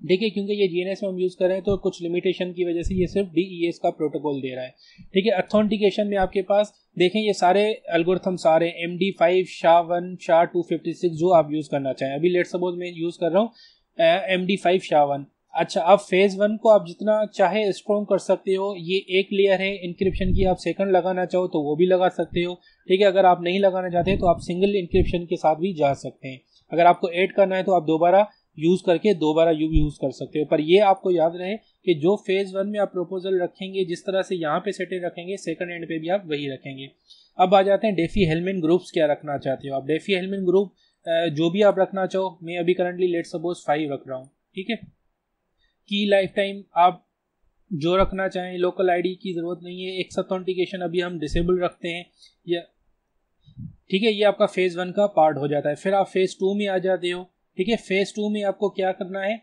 ठीक है, क्योंकि ये जी एन एस में हम यूज़ कर रहे हैं तो कुछ लिमिटेशन की वजह से ये सिर्फ़ डी ई एस का प्रोटोकॉल दे रहा है। ठीक है अथोंटिकेशन में आपके पास, देखें ये सारे एल्गोरिथम सारे M D five SHA one SHA two fifty six जो आप यूज़ करना चाहें। अभी लेट सपोज़ मैं यूज़ कर रहा हूँ M D five SHA one अच्छा अब फ़ेज़ वन को आप जितना चाहे स्ट्रॉन्ग कर सकते हो, ये एक लेयर है इंक्रिप्शन की आप सेकंड लगाना चाहो तो वो भी लगा सकते हो, ठीक है? अगर आप नहीं लगाना चाहते तो आप सिंगल इंक्रिप्शन के साथ भी जा सकते हैं। अगर आपको ऐड करना है तो आप दोबारा यूज़ करके दोबारा यू यूज़ कर सकते हो। पर ये आपको याद रहे कि जो फ़ेज़ वन में आप प्रपोजल रखेंगे, जिस तरह से यहाँ पे सेटिंग रखेंगे सेकंड एंड पे भी आप वही रखेंगे। अब आ जाते हैं डेफी हेलमिन ग्रुप्स क्या रखना चाहते हो आप? डेफी हेलमिन ग्रुप जो भी आप रखना चाहो, मैं अभी करंटली लेट सपोज़ फाइव रख रहा हूँ, ठीक है? की लाइफ टाइम आप जो रखना चाहें लोकल आईडी की ज़रूरत नहीं है। एक अथेंटिकेशन अभी हम डिसेबल रखते हैं। या, ठीक है, ये आपका फ़ेज़ वन का पार्ट हो जाता है। फिर आप फ़ेज़ टू में आ जाते हो। ठीक है फ़ेज़ टू में आपको क्या करना है?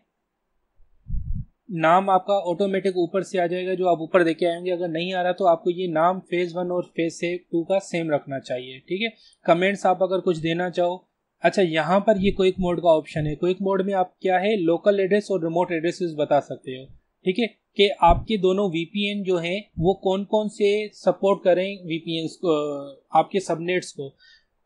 नाम आपका ऑटोमेटिक ऊपर से आ जाएगा, जो आप ऊपर देखे आएँगे अगर नहीं आ रहा तो आपको ये नाम फ़ेज़ वन और फ़ेज़ से टू का सेम रखना चाहिए। ठीक है कमेंट्स आप अगर कुछ देना चाहो अच्छा यहाँ पर ये क्विक मोड का ऑप्शन है। क्विक मोड में आप क्या है? लोकल एड्रेस और रिमोट एड्रेसेस बता सकते हो। ठीक है? कि आपके दोनों वीपीएन जो हैं, वो कौन कौन से सपोर्ट करें वीपीएन को, आपके सबनेट्स को?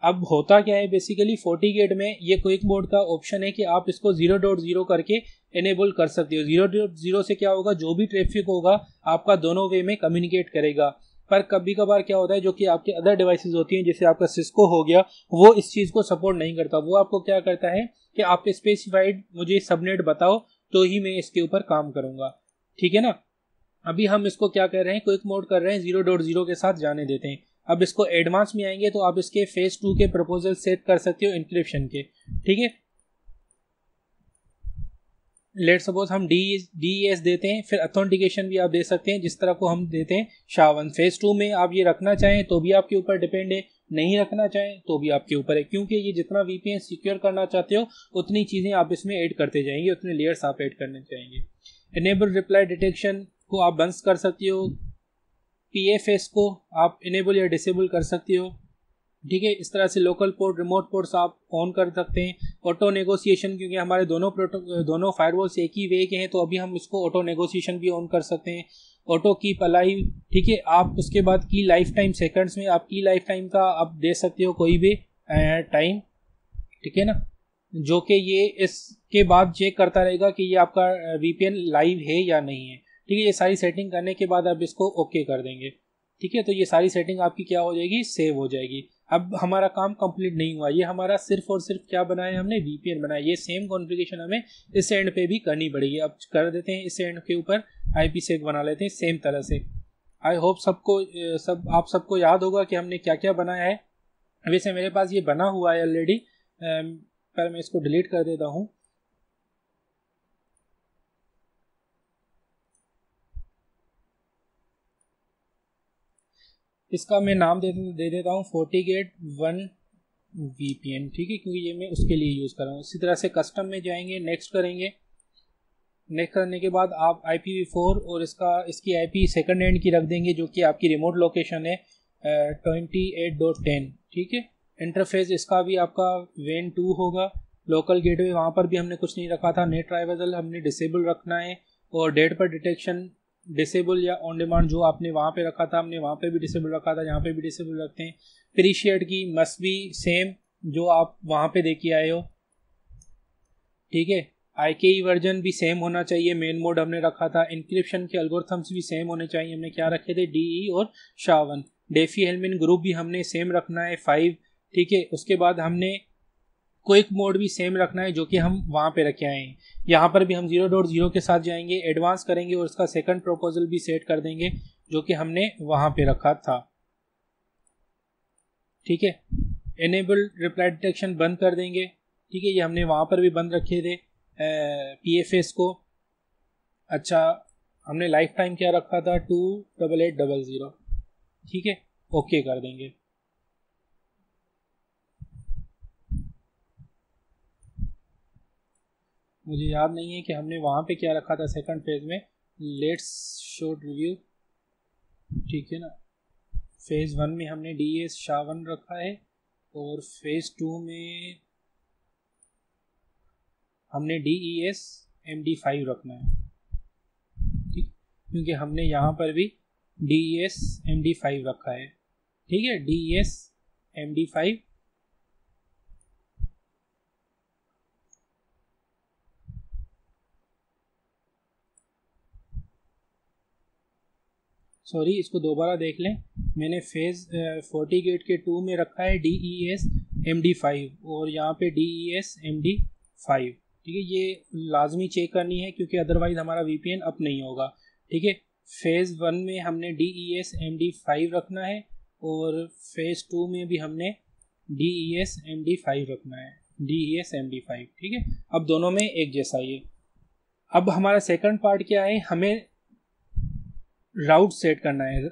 अब होता क्या है? बेसिकली फोर्टी गेट में ये क्विक मोड का ऑप्शन है कि आप इसको ज़ीरो डॉट ज़ीरो करके एनेबल कर सकते हो। ज़ीरो डॉट ज़ीरो से क्या होगा? जो भी ट्रैफ़िक होगा, आपका दोनों वे में कम्युनिकेट करेगा। पर कभी कभार क्या होता है, जो कि आपके अदर डिवाइसेस होती हैं, जैसे आपका सिस्को हो गया, वो इस चीज़ को सपोर्ट नहीं करता। वो आपको क्या करता है कि आप स्पेसिफाइड मुझे सबनेट बताओ तो ही मैं इसके ऊपर काम करूँगा। ठीक है ना? अभी हम इसको क्या कर रहे हैं क्विक मोड कर रहे हैं ज़ीरो डॉट ज़ीरो के साथ जाने देते हैं। अब इसको एडवांस में आएँगे तो आप इसके फ़ेज़ टू के प्रपोजल सेट कर सकते हो इंक्रिप्शन के। ठीक है? लेट सपोज़ हम डी डी एस देते हैं, फिर अथेंटिकेशन भी आप दे सकते हैं, जिस तरह को हम देते हैं शावन फ़ेज़ टू में आप ये रखना चाहें तो भी आपके ऊपर डिपेंड है, नहीं रखना चाहें तो भी आपके ऊपर है, क्योंकि ये जितना वीपीएन सिक्योर करना चाहते हो, उतनी चीज़ें आप इसमें ऐड करते जाएँगे, उतने लेयर्स आप ऐड करने चाहेंगे इनेबल रिप्लाई डिटेक्शन को आप बंद कर सकते हो पी एफ़ एस को आप इनेबल या डिसेबल कर सकते हो ठीक है, इस तरह से लोकल पोर्ट रिमोट पोर्ट्स आप ऑन कर सकते हैं। ऑटो नेगोशिएशन क्योंकि हमारे दोनों प्रोटो दोनों फायरवॉल्स एक ही वे के हैं तो अभी हम इसको ऑटो नेगोशिएशन भी ऑन कर सकते हैं। ऑटो की पलाई ठीक है, आप उसके बाद की लाइफ टाइम सेकंड्स में आप की लाइफ टाइम का आप दे सकते हो कोई भी टाइम ठीक है ना? जो कि ये इसके बाद चेक करता रहेगा कि ये आपका वीपीएन लाइव है या नहीं है। ठीक है, ये सारी सेटिंग करने के बाद आप इसको ओके कर देंगे। ठीक है तो ये सारी सेटिंग आपकी क्या हो जाएगी? सेव हो जाएगी। अब हमारा काम कंप्लीट नहीं हुआ। ये हमारा सिर्फ़ और सिर्फ़ क्या बनाया हमने? वीपीएन बनाया। ये सेम कॉन्फ़िगरेशन हमें इस एंड पे भी करनी पड़ेगी। अब कर देते हैं इस एंड के ऊपर। आई सेक बना लेते हैं सेम तरह से। आई होप सबको, सब, आप सबको याद होगा कि हमने क्या क्या बनाया है। वैसे मेरे पास ये बना हुआ है ऑलरेडी पर मैं इसको डिलीट कर देता हूँ। इसका मैं नाम दे दे देता हूँ FortiGate one V P N ठीक है? क्योंकि ये मैं उसके लिए यूज़ कर रहा हूँ। इसी तरह से कस्टम में जाएँगे नेक्स्ट करेंगे। नेक्स्ट करने के बाद आप आई पी फोर और इसका, इसकी आई पी सेकेंड हैंड की रख देंगे, जो कि आपकी रिमोट लोकेशन है ट्वेंटी एट डॉट टेन ठीक है? इंटरफेस इसका भी आपका वेन टू होगा। लोकल गेटवे वहाँ पर भी हमने कुछ नहीं रखा था। नेट ट्राइवल हमने डिसेबल रखना है और डेट पर डिटेक्शन डिसेबल या ऑन डिमांड जो आपने वहाँ पे रखा था, हमने वहाँ पे भी डिसेबल रखा था, यहाँ पे भी डिसेबल रखते हैं। प्रीशियड की मस्ट भी सेम जो आप वहाँ पे देखिए आए हो। ठीक है? आई के वर्जन भी सेम होना चाहिए। मेन मोड हमने रखा था। इंक्रिप्शन के अल्गोरथम्स भी सेम होने चाहिए। हमने क्या रखे थे? डी ई और शावन डेफी हेलमिन ग्रुप भी हमने सेम रखना है। फाइव ठीक है? उसके बाद हमने क्विक मोड भी सेम रखना है, जो कि हम वहाँ पे रखे आए हैं। यहाँ पर भी हम ज़ीरो डॉट ज़ीरो के साथ जाएँगे एडवांस करेंगे और उसका सेकंड प्रपोजल भी सेट कर देंगे, जो कि हमने वहाँ पे रखा था। ठीक है? एनेबल रिप्लाई डिटेक्शन बंद कर देंगे। ठीक है, ये हमने वहाँ पर भी बंद रखे थे पी एफ़ एस को। अच्छा हमने लाइफ टाइम क्या रखा था? Two double eight double zero ठीक है? ओके कर देंगे। मुझे याद नहीं है कि हमने वहाँ पे क्या रखा था सेकंड फ़ेज़ में। लेट्स शोट रिव्यू ठीक है ना? फ़ेज़ वन में हमने डी एस शावन रखा है और फ़ेज़ टू में हमने D E S M D five रखना है। ठीक? क्योंकि हमने यहाँ पर भी D S M D five रखा है। ठीक है? D S M D five sorry इसको दोबारा देख लें। मैंने फ़ेज़ फोर्टी गेट के टू में रखा है D E S M D five और यहाँ पे D E S M D five ठीक है, ये लाजमी चेक करनी है क्योंकि अदरवाइज़ हमारा वीपीएन अप नहीं होगा। ठीक है फ़ेज़ वन में हमने D E S M D five रखना है और फ़ेज़ टू में भी हमने D E S M D five रखना है। D E S M D five ठीक है? अब दोनों में एक जैसा ये अब हमारा सेकंड पार्ट क्या है? हमें राउट सेट करना है।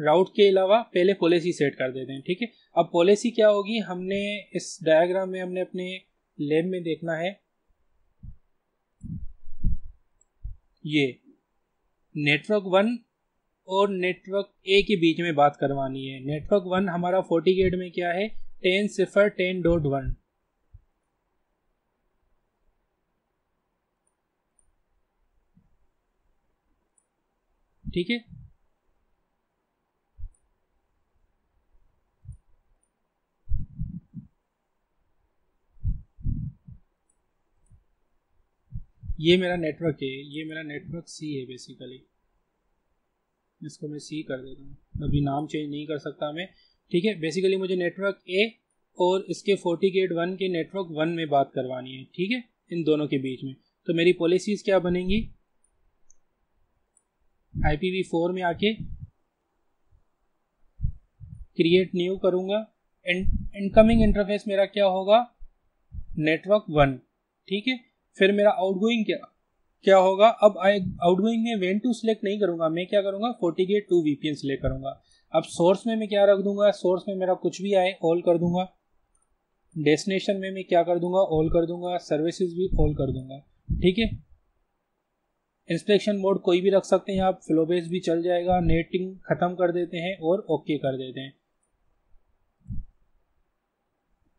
राउट के अलावा पहले पॉलिसी सेट कर देते हैं, ठीक है? अब पॉलिसी क्या होगी? हमने इस डायग्राम में हमने अपने लेब में देखना है। ये नेटवर्क वन और नेटवर्क ए के बीच में बात करवानी है। नेटवर्क वन हमारा फोर्टी गेट में क्या है? टेन सिफर टेन डॉट वन ठीक है? ये मेरा नेटवर्क है, ये मेरा नेटवर्क सी है बेसिकली इसको मैं सी कर देता हूँ। अभी नाम चेंज नहीं कर सकता मैं। ठीक है? बेसिकली मुझे नेटवर्क ए और इसके फोर्टी गेट वन के नेटवर्क वन में बात करवानी है। ठीक है? इन दोनों के बीच में। तो मेरी पॉलिसीज़ क्या बनेंगी? आई फोर में आके क्रिएट न्यू करूँगा। इनकमिंग इंटरफेस मेरा क्या होगा? नेटवर्क वन ठीक है? फिर मेरा आउटगोइंग क्या क्या होगा? अब आई आउटगोइंग में वेन टू सिलेक्ट नहीं करूँगा। मैं क्या करूँगा? FortiGate two VPN select करूँगा। अब सोर्स में मैं क्या रख दूँगा? सोर्स में मेरा कुछ भी आए ऑल कर दूँगा। डेस्टिनेशन में मैं क्या कर दूँगा? ऑल कर दूँगा। सर्विसेज़ भी ऑल कर दूँगा। ठीक है? इंस्पेक्शन मोड कोई भी रख सकते हैं, आप फ्लोबेस भी चल जाएगा नेटिंग खत्म कर देते हैं और ओके कर देते हैं।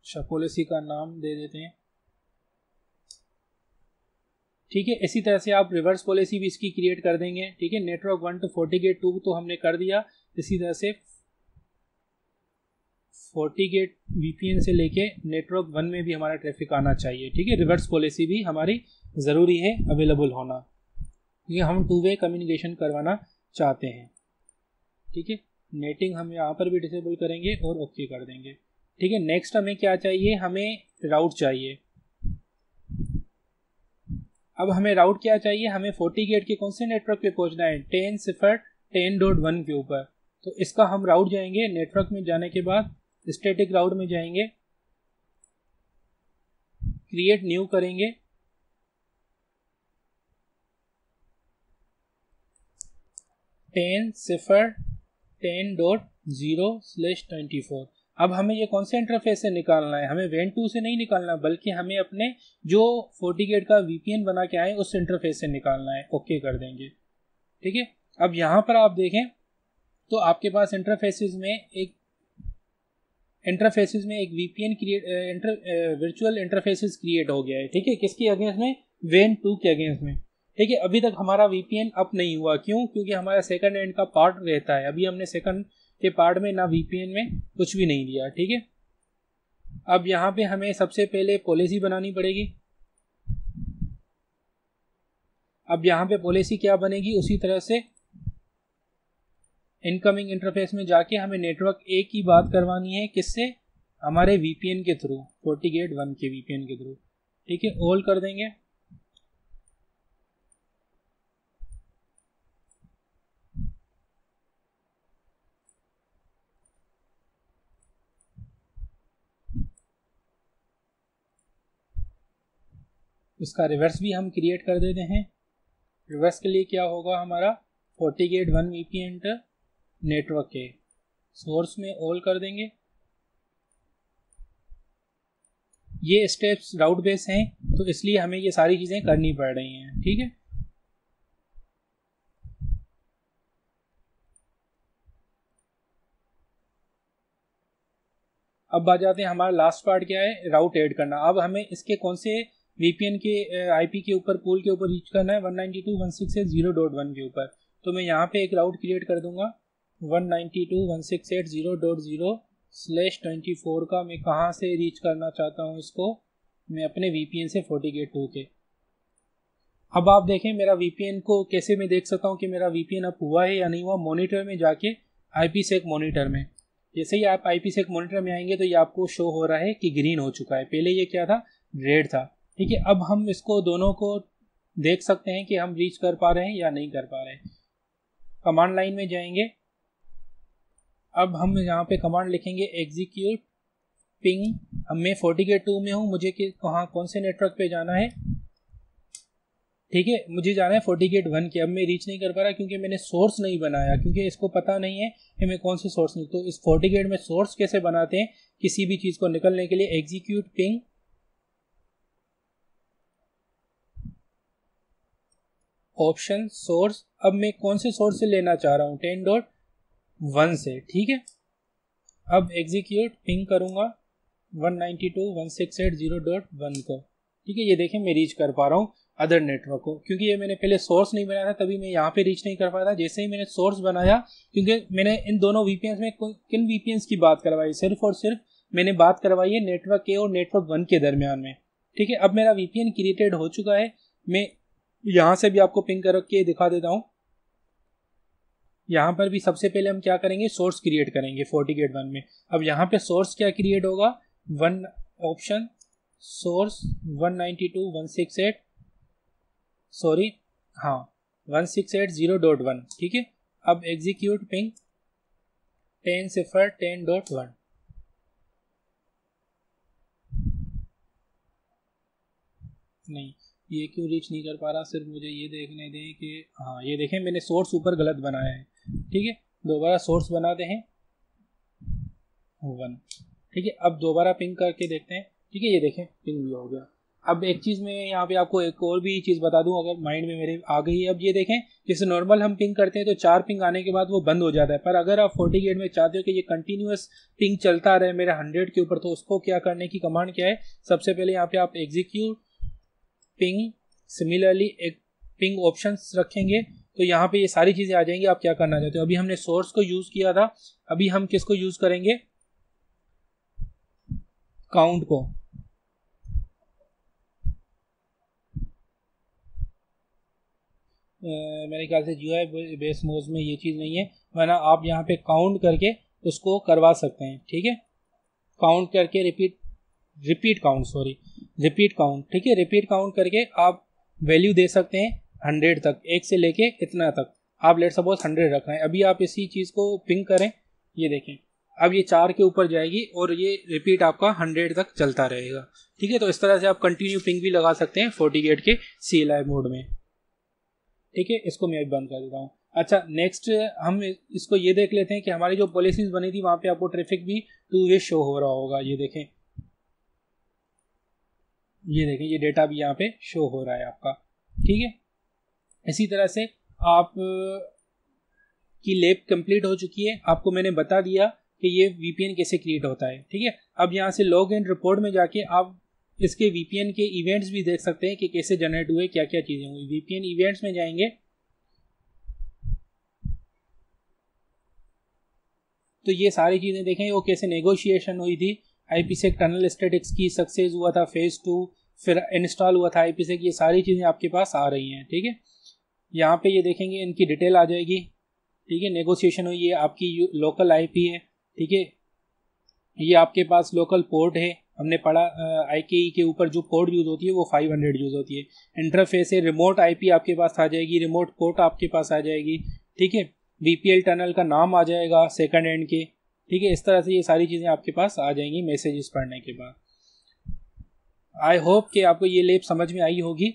अच्छा पॉलिसी का नाम दे देते हैं। ठीक है, इसी तरह से आप रिवर्स पॉलिसी भी इसकी क्रिएट कर देंगे। ठीक है network one two FortiGate two तो हमने कर दिया। इसी तरह से फोर्टी गेट वीपीएन से लेके नेटवर्क वन में भी हमारा ट्रैफ़िक आना चाहिए। ठीक है रिवर्स पॉलिसी भी हमारी ज़रूरी है अवेलेबल होना। क्योंकि हम टू वे कम्युनिकेशन करवाना चाहते हैं। ठीक है? नेटिंग हम यहाँ पर भी डिसेबल करेंगे और ओके कर देंगे। ठीक है? नेक्स्ट हमें क्या चाहिए? हमें राउट चाहिए। अब हमें राउट क्या चाहिए? हमें फोर्टी गेट के कौन से नेटवर्क पे पहुँचना है? टेन सिफर टेन डॉट वन के ऊपर। तो इसका हम राउट जाएँगे नेटवर्क में जाने के बाद स्टेटिक राउट में जाएँगे। क्रिएट न्यू करेंगे। टेन सिफर ten dot zero slash twenty four. अब हमें ये कौन से इंटरफेस से निकालना है? हमें वेन टू से नहीं निकालना, बल्कि हमें अपने जो फोर्टी गेट का वीपीएन बना के आए, उस इंटरफेस से निकालना है। ओके कर देंगे। ठीक है? अब यहाँ पर आप देखें तो आपके पास इंटरफेसिस में एक इंटरफेसिस में एक VPN create inter virtual interfaces create हो गया है। ठीक है? किसके अगेंस्ट में? वेन टू के अगेंस्ट में। ठीक है अभी तक हमारा वीपीएन अप नहीं हुआ। क्यों? क्योंकि हमारा सेकंड एंड का पार्ट रहता है। अभी हमने सेकंड के पार्ट में ना वीपीएन में कुछ भी नहीं दिया ठीक है? अब यहाँ पे हमें सबसे पहले पॉलिसी बनानी पड़ेगी। अब यहाँ पे पॉलिसी क्या बनेगी? उसी तरह से इनकमिंग इंटरफेस में जाके हमें नेटवर्क ए की बात करवानी है। किससे? हमारे वीपीएन के थ्रू फोर्टी गेट वन के वीपीएन के थ्रू ठीक है? ऑल कर देंगे। इसका रिवर्स भी हम क्रिएट कर देते हैं। रिवर्स के लिए क्या होगा हमारा? FortiGate one V P enter network के सोर्स में ऑल कर देंगे। ये स्टेप्स राउट बेस हैं तो इसलिए हमें ये सारी चीज़ें करनी पड़ रही हैं, ठीक है? अब आ जाते हैं हमारा लास्ट पार्ट क्या है? राउट ऐड करना। अब हमें इसके कौन से वीपीएन के आईपी के ऊपर पोल के ऊपर रीच करना है one ninety two one six eight zero dot one के ऊपर। तो मैं यहाँ पे एक राउट क्रिएट कर दूँगा one ninety two one six eight zero dot zero slash twenty four का। मैं कहाँ से रीच करना चाहता हूँ इसको? मैं अपने वीपीएन से फोर्टी गेट टू के अब आप देखें, मेरा वीपीएन को कैसे मैं देख सकता हूँ कि मेरा वीपीएन अब हुआ है या नहीं हुआ? मॉनिटर में जाके आईपी सेक मॉनिटर में। जैसे ही आप आईपी सेक मॉनिटर में आएँगे तो ये आपको शो हो रहा है कि ग्रीन हो चुका है। पहले ये क्या था? रेड था। ठीक है, अब हम इसको दोनों को देख सकते हैं कि हम रीच कर पा रहे हैं या नहीं कर पा रहे कमांड लाइन में जाएँगे। अब हम यहाँ पे कमांड लिखेंगे एग्जीक्यूट पिंग अब मैं फोर्टी के टू में हूँ, मुझे कहाँ, कौन से नेटवर्क पे जाना है? ठीक है, मुझे जाना है फोर्टी गेट वन के। अब मैं रीच नहीं कर पा रहा क्योंकि मैंने सोर्स नहीं बनाया, क्योंकि इसको पता नहीं है कि मैं कौन से सोर्स नहीं तो इस फोर्टी गेट में सोर्स कैसे बनाते हैं, किसी भी चीज़ को निकलने के लिए एग्जीक्यूट पिंग ऑप्शन, सोर्स। अब मैं कौन से सोर्स से लेना चाह रहा हूँ? टेन डॉट वन से, ठीक है? अब एग्जीक्यूट पिंग करूँगा। One ninety two one six eight zero dot one को, ठीक है? ये देखें, मैं रीच कर पा रहा हूँ अदर नेटवर्क को। क्योंकि ये मैंने पहले सोर्स नहीं बनाया था, तभी मैं यहाँ पे रीच नहीं कर पाया था। जैसे ही मैंने सोर्स बनाया, क्योंकि मैंने इन दोनों वीपीएन में किन वीपीएन की बात करवाई? सिर्फ़ और सिर्फ़ मैंने बात करवाई है नेटवर्क के और नेटवर्क वन के दरमियान में, ठीक है? अब मेरा वीपीएन क्रिएटेड हो चुका है। मैं यहाँ से भी आपको पिंग कर के दिखा देता हूँ। यहाँ पर भी सबसे पहले हम क्या करेंगे? सोर्स क्रिएट करेंगे फोर्टी गेट वन में। अब यहाँ पे सोर्स क्या क्रिएट होगा? One option source one ninety two one six eight sorry हाँ one six eight zero dot one ठीक है? अब एग्जीक्यूट पिंग टेन सिफर टेन डॉट वन नहीं ये क्यों रीच नहीं कर पा रहा? सिर्फ़ मुझे ये देखने दें कि हाँ ये देखें, मैंने सोर्स ऊपर गलत बनाया है। ठीक है? दोबारा सोर्स बनाते हैं। वन ठीक है? अब दोबारा पिंग करके देखते हैं। ठीक है? ये देखें पिंग भी हो गया। अब एक चीज़ मैं यहाँ पे आपको एक और भी चीज़ बता दूँ, अगर माइंड में मेरे आ गई है। अब ये देखें, जैसे नॉर्मल हम पिंग करते हैं तो चार पिंग आने के बाद वो बंद हो जाता है। पर अगर आप फोर्टी गेट में चाहते हो कि ये कंटिन्यूस पिंग चलता रहे मेरे हंड्रेड के ऊपर तो उसको क्या करने की कमांड क्या है? सबसे पहले यहाँ पे आप एग्जीक्यूट पिंग सिमिलरली एक पिंग ऑप्शन रखेंगे तो यहाँ पे ये सारी चीज़ें आ जाएँगी, आप क्या करना चाहते हो? अभी हमने सोर्स को यूज़ किया था, अभी हम किसको यूज़ करेंगे? काउंट को। मेरे ख्याल से जो है बेस मोज में ये चीज़ नहीं है, वरना आप यहाँ पे काउंट करके उसको करवा सकते हैं, ठीक है? काउंट करके repeat repeat count sorry repeat count, ठीक है? रिपीट काउंट करके आप वैल्यू दे सकते हैं हंड्रेड तक, एक से लेके इतना तक। आप लेट सपोज़ हंड्रेड रख रहे हैं, अभी आप इसी चीज़ को पिंक करें, ये देखें। अब ये चार के ऊपर जाएगी और ये रिपीट आपका हंड्रेड तक चलता रहेगा, ठीक है? तो इस तरह से आप कंटिन्यू पिंक भी लगा सकते हैं फोर्टी गेट के सी एल आई मोड में। ठीक है? इसको मैं बंद कर देता हूँ। अच्छा नेक्स्ट हम इसको ये देख लेते हैं कि हमारी जो पॉलिसीज़ बनी थी, वहाँ पे आपको ट्रैफ़िक भी टू वे शो हो रहा होगा, ये देखें। ये देखें, ये डेटा भी यहाँ पे शो हो रहा है आपका। ठीक है? इसी तरह से आप, की लेब कंप्लीट हो चुकी है। आपको मैंने बता दिया कि ये वीपीएन कैसे क्रिएट होता है। ठीक है? अब यहाँ से लॉग इन रिपोर्ट में जाके आप इसके वीपीएन के इवेंट्स भी देख सकते हैं कि कैसे जनरेट हुए क्या क्या चीज़ें हुई। वीपीएन इवेंट्स में जाएँगे। तो ये सारी चीज़ें देखें, वो कैसे नेगोशिएशन हुई थी आईपीसेक टनल स्टेटिक्स की सक्सेस हुआ था फ़ेज़ टू फिर इंस्टॉल हुआ था आईपीसेक ये सारी चीज़ें आपके पास आ रही हैं, ठीक है? यहाँ पे ये देखेंगे, इनकी डिटेल आ जाएगी, ठीक है? नेगोशिएशन हुई है आपकी लोकल आईपी है, ठीक है? ये आपके पास लोकल पोर्ट है, हमने पढ़ा आई के ई के ऊपर जो पोर्ट यूज़ होती है, वो 500 यूज़ होती है। इंटरफेस है रिमोट आईपी आपके पास आ जाएगी रिमोट पोर्ट आपके पास आ जाएगी, ठीक है? वीपीएल टनल का नाम आ जाएगा सेकंड एंड के ठीक है, इस तरह से ये सारी चीज़ें आपके पास आ जाएँगी मैसेजेस पढ़ने के बाद। आई होप कि आपको ये लेप समझ में आई होगी।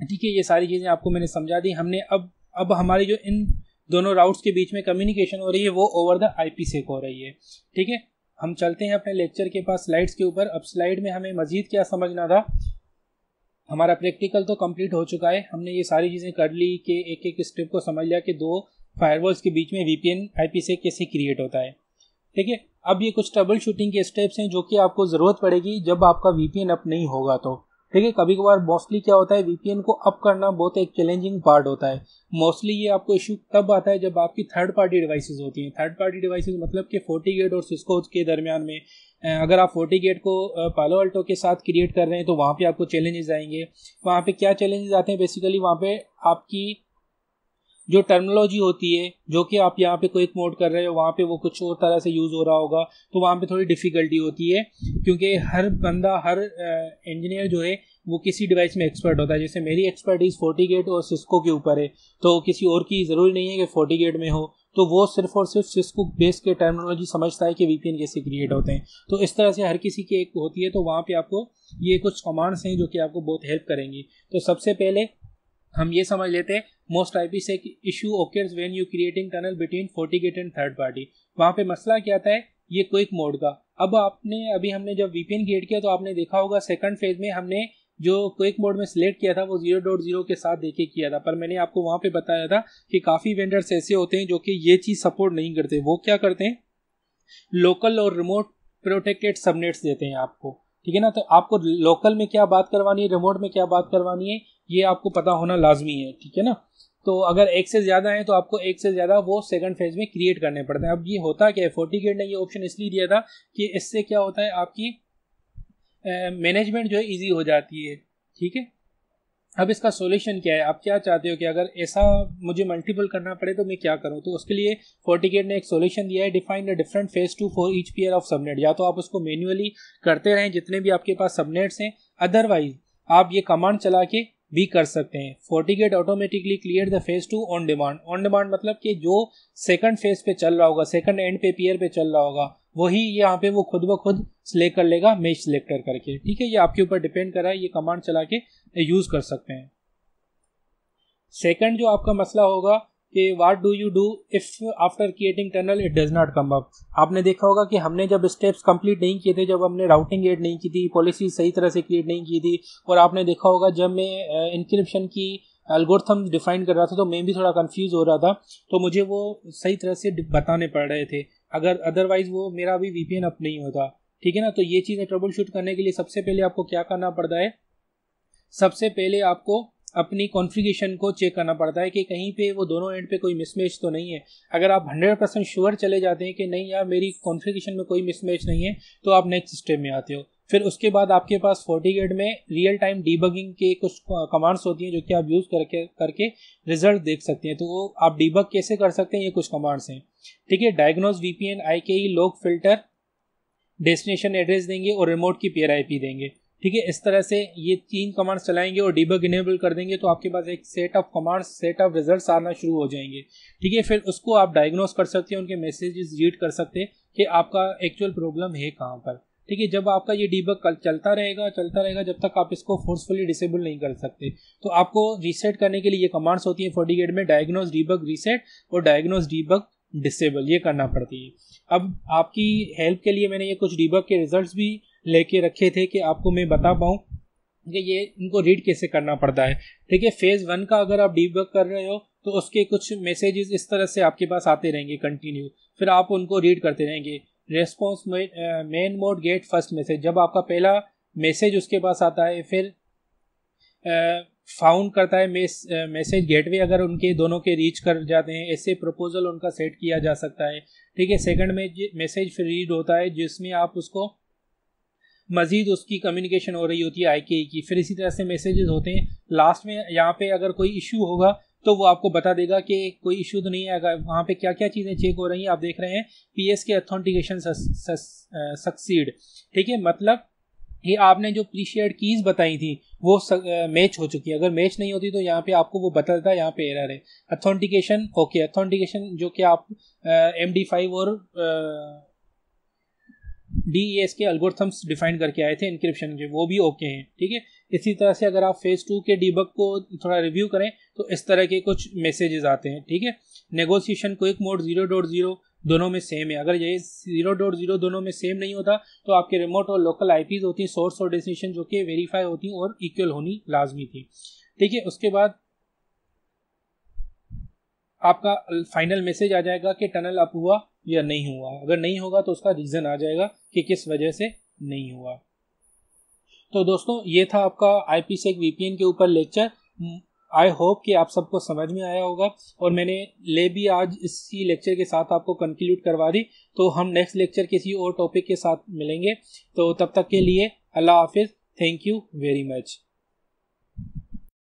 ठीक है, ये सारी चीज़ें आपको मैंने समझा दी। हमने अब अब हमारी जो इन दोनों राउट्स के बीच में कम्युनिकेशन हो रही है, वो ओवर द आईपी सेक हो रही है। ठीक है, हम चलते हैं अपने लेक्चर के पास स्लाइड्स के ऊपर। अब स्लाइड में हमें मजीद क्या समझना था? हमारा प्रैक्टिकल तो कंप्लीट हो चुका है। हमने ये सारी चीज़ें कर ली कि एक एक स्टेप को समझ लिया कि दो फायरवॉल्स के बीच में वीपीएन आईपी से कैसे क्रिएट होता है। ठीक है? अब ये कुछ ट्रबल शूटिंग के स्टेप्स हैं जो कि आपको ज़रूरत पड़ेगी जब आपका वीपीएन अप नहीं होगा तो। ठीक है? कभी कभार मोस्टली क्या होता है? वीपीएन को अप करना बहुत एक चैलेंजिंग पार्ट होता है। मोस्टली ये आपको इशू तब आता है जब आपकी थर्ड पार्टी डिवाइसेस होती हैं। थर्ड पार्टी डिवाइसेस मतलब कि फोर्टी गेट और सिस्को के दरमियान में अगर आप फोर्टी गेट को पालो अल्टो के साथ क्रिएट कर रहे हैं तो वहाँ पे आपको चैलेंजेस आएँगे। वहाँ पे क्या चैलेंजेस आते हैं? बेसिकली वहाँ पे आपकी जो टर्मिनोलॉजी होती है, जो कि आप यहाँ पे कोई मोड कर रहे हो, वहाँ पे वो कुछ और तरह से यूज़ हो रहा होगा तो वहाँ पे थोड़ी डिफ़िकल्टी होती है, क्योंकि हर बंदा, हर इंजीनियर जो है, वो किसी डिवाइस में एक्सपर्ट होता है। जैसे मेरी एक्सपर्टीज फोर्टी गेट और सिस्को के ऊपर है तो किसी और की ज़रूरी नहीं है कि फोर्टी गेट में हो तो वो सिर्फ़ और सिर्फ़ सिस्को बेस के टर्मिनोलॉजी समझता है कि वीपीएन कैसे क्रिएट होते हैं। तो इस तरह से हर किसी की एक होती है तो वहाँ पे आपको ये कुछ कमांड्स हैं जो कि आपको बहुत हेल्प करेंगी। तो सबसे पहले हम ये समझ लेते हैं मोस्ट आई पी से issue occurs when you creating tunnel between FortiGate and third party वहाँ पे मसला क्या आता है ये क्विक मोड का। अब आपने, अभी हमने जब वीपीएन क्रिएट किया तो आपने देखा होगा सेकंड फ़ेज़ में हमने जो क्विक मोड में सिलेक्ट किया था वो ज़ीरो डॉट ज़ीरो के साथ देखे किया था। पर मैंने आपको वहाँ पे बताया था कि काफ़ी वेंडर्स ऐसे होते हैं जो कि ये चीज़ सपोर्ट नहीं करते। वो क्या करते हैं? लोकल और रिमोट प्रोटेक्टेड सबनेट्स देते हैं आपको। ठीक है ना? तो आपको लोकल में क्या बात करवानी है रिमोट में क्या बात करवानी है, ये आपको पता होना लाजमी है, ठीक है ना? तो अगर एक से ज़्यादा है तो आपको एक से ज़्यादा वो सेकंड फ़ेज़ में क्रिएट करने पड़ते हैं। अब ये होता क्या है? फोर्टी गेट ने ये ऑप्शन इसलिए दिया था कि इससे क्या होता है, आपकी मैनेजमेंट जो है ईजी हो जाती है, ठीक है? अब इसका सॉल्यूशन क्या है? आप क्या चाहते हो कि अगर ऐसा मुझे मल्टीपल करना पड़े तो मैं क्या करूँ? तो उसके लिए फोर्टिकेट ने एक सॉल्यूशन दिया है define the different phase two for each pair of subnet या तो आप उसको मैन्युअली करते रहें, जितने भी आपके पास सबनेट्स हैं अदरवाइज़ आप ये कमांड चला के भी कर सकते हैं। FortiGate automatically clear the phase two on demand on demand मतलब कि जो सेकंड फ़ेज़ पे चल रहा होगा सेकंड एंड पे पेयर पे चल रहा होगा। वही यहाँ पे वो खुद ब खुद सिलेक्ट कर लेगा मेज सिलेक्टर करके। ठीक है, ये आपके ऊपर डिपेंड कर रहा है, ये कमांड चला के यूज़ कर सकते हैं। सेकंड जो आपका मसला होगा कि what do you do if after creating tunnel it does not come up आपने देखा होगा कि हमने जब स्टेप्स कंप्लीट नहीं किए थे, जब हमने राउटिंग एड नहीं की थी पॉलिसी सही तरह से क्रिएट नहीं की थी, और आपने देखा होगा जब मैं इंक्रिप्शन की एल्गोरिथम डिफाइन कर रहा था तो मैं भी थोड़ा कंफ्यूज हो रहा था तो मुझे वो सही तरह से बताने पड़ रहे थे। अगर अदरवाइज़ वो मेरा भी वीपीएन अप नहीं होता, ठीक है ना? तो ये चीज़ें ट्रबल शूट करने के लिए सबसे पहले आपको क्या करना पड़ता है? सबसे पहले आपको अपनी कॉन्फ़िगरेशन को चेक करना पड़ता है कि कहीं पे वो दोनों एंड पे कोई मिसमैच तो नहीं है। अगर आप 100 परसेंट श्योर चले जाते हैं कि नहीं यार, मेरी कॉन्फ़िगरेशन में कोई मिसमैच नहीं है तो आप नेक्स्ट स्टेप में आते हो। फिर उसके बाद आपके पास फोर्टीगेट में रियल टाइम डीबगिंग के कुछ कमांड्स होती हैं जो कि आप यूज़ करके करके रिज़ल्ट देख सकते हैं। तो वो आप डीबग कैसे कर सकते हैं, ये कुछ कमांड्स हैं। ठीक है diagnose VPN I K E log filter destination address देंगे और रिमोट की पेयर आईपी देंगे। ठीक है, इस तरह से ये तीन कमांड्स चलाएँगे और डीबग इनेबल कर देंगे तो आपके पास एक set of commands set of results आना शुरू हो जाएँगे। ठीक है, फिर उसको आप डायग्नोस कर सकते हैं, उनके मैसेजेस रीड कर सकते हैं कि आपका एक्चुअल प्रॉब्लम है कहाँ पर। ठीक है, जब आपका ये डीबग कल चलता रहेगा चलता रहेगा जब तक आप इसको फोर्सफुली डिसेबल नहीं कर सकते। तो आपको रीसेट करने के लिए ये कमांड्स होती हैं फोर्टी में डायग्नोज डीबग रीसेट और डायग्नोज डीबग डिसेबल ये करना पड़ती है। अब आपकी हेल्प के लिए मैंने ये कुछ डीबग के रिजल्ट्स भी लेके रखे थे कि आपको मैं बता पाऊँ कि ये इनको रीड कैसे करना पड़ता है। ठीक है फ़ेज़ वन का अगर आप डीबग कर रहे हो तो उसके कुछ मैसेजेस इस तरह से आपके पास आते रहेंगे कंटिन्यू फिर आप उनको रीड करते रहेंगे। Response main mode get first message जब आपका पहला मैसेज उसके पास आता है, फिर फाउंड करता है मैसेज गेटवे अगर उनके दोनों के रीच कर जाते हैं, ऐसे प्रपोजल उनका सेट किया जा सकता है। ठीक है सेकंड में मैसेज फिर रीड होता है, जिसमें आप उसको मजीद उसकी कम्युनिकेशन हो रही होती है आई की। फिर इसी तरह से मैसेजेस होते हैं। लास्ट में यहाँ पे अगर कोई इशू होगा तो वो आपको बता देगा कि कोई इशू तो नहीं है, अगर वहाँ पे क्या क्या चीज़ें चेक हो रही हैं, आप देख रहे हैं पी एस के अथेंटिकेशन सक्सीड ठीक है मतलब ये आपने जो प्रीशियड कीज बताई थी, वो मैच हो चुकी है। अगर मैच नहीं होती तो यहाँ पे आपको वो बता देता है यहाँ पे एरर है। अथेंटिकेशन ओके अथेंटिकेशन जो कि आप एम डी फाइव और डी एस के अल्गोरथम्स डिफाइन करके आए थे इंक्रिप्शन के, वो भी ओके हैं। ठीक है इसी तरह से अगर आप फ़ेज़ टू के डीबक को थोड़ा रिव्यू करें तो इस तरह के कुछ मैसेजेस आते हैं, ठीक है? Negotiation quick mode zero dot zero दोनों में सेम है। अगर ये ज़ीरो डॉट ज़ीरो दोनों में सेम नहीं होता तो आपके रिमोट और लोकल आईपीज होती हैं सोर्स और डेस्टिनेशन जो कि वेरीफाई होती और इक्वल होनी लाजमी थी। ठीक है, उसके बाद आपका फाइनल मैसेज आ जाएगा कि टनल अप हुआ या नहीं हुआ। अगर नहीं होगा तो उसका रीज़न आ जाएगा कि किस वजह से नहीं हुआ। तो दोस्तों, ये था आपका आई पी सेक वीपीएन के ऊपर लेक्चर आई होप कि आप सबको समझ में आया होगा और मैंने ले भी आज इसी लेक्चर के साथ आपको कंक्लूड करवा दी. तो हम नेक्स्ट लेक्चर किसी और टॉपिक के साथ मिलेंगे. तो तब तक के लिए अल्लाह हाफिज़. Thank you very much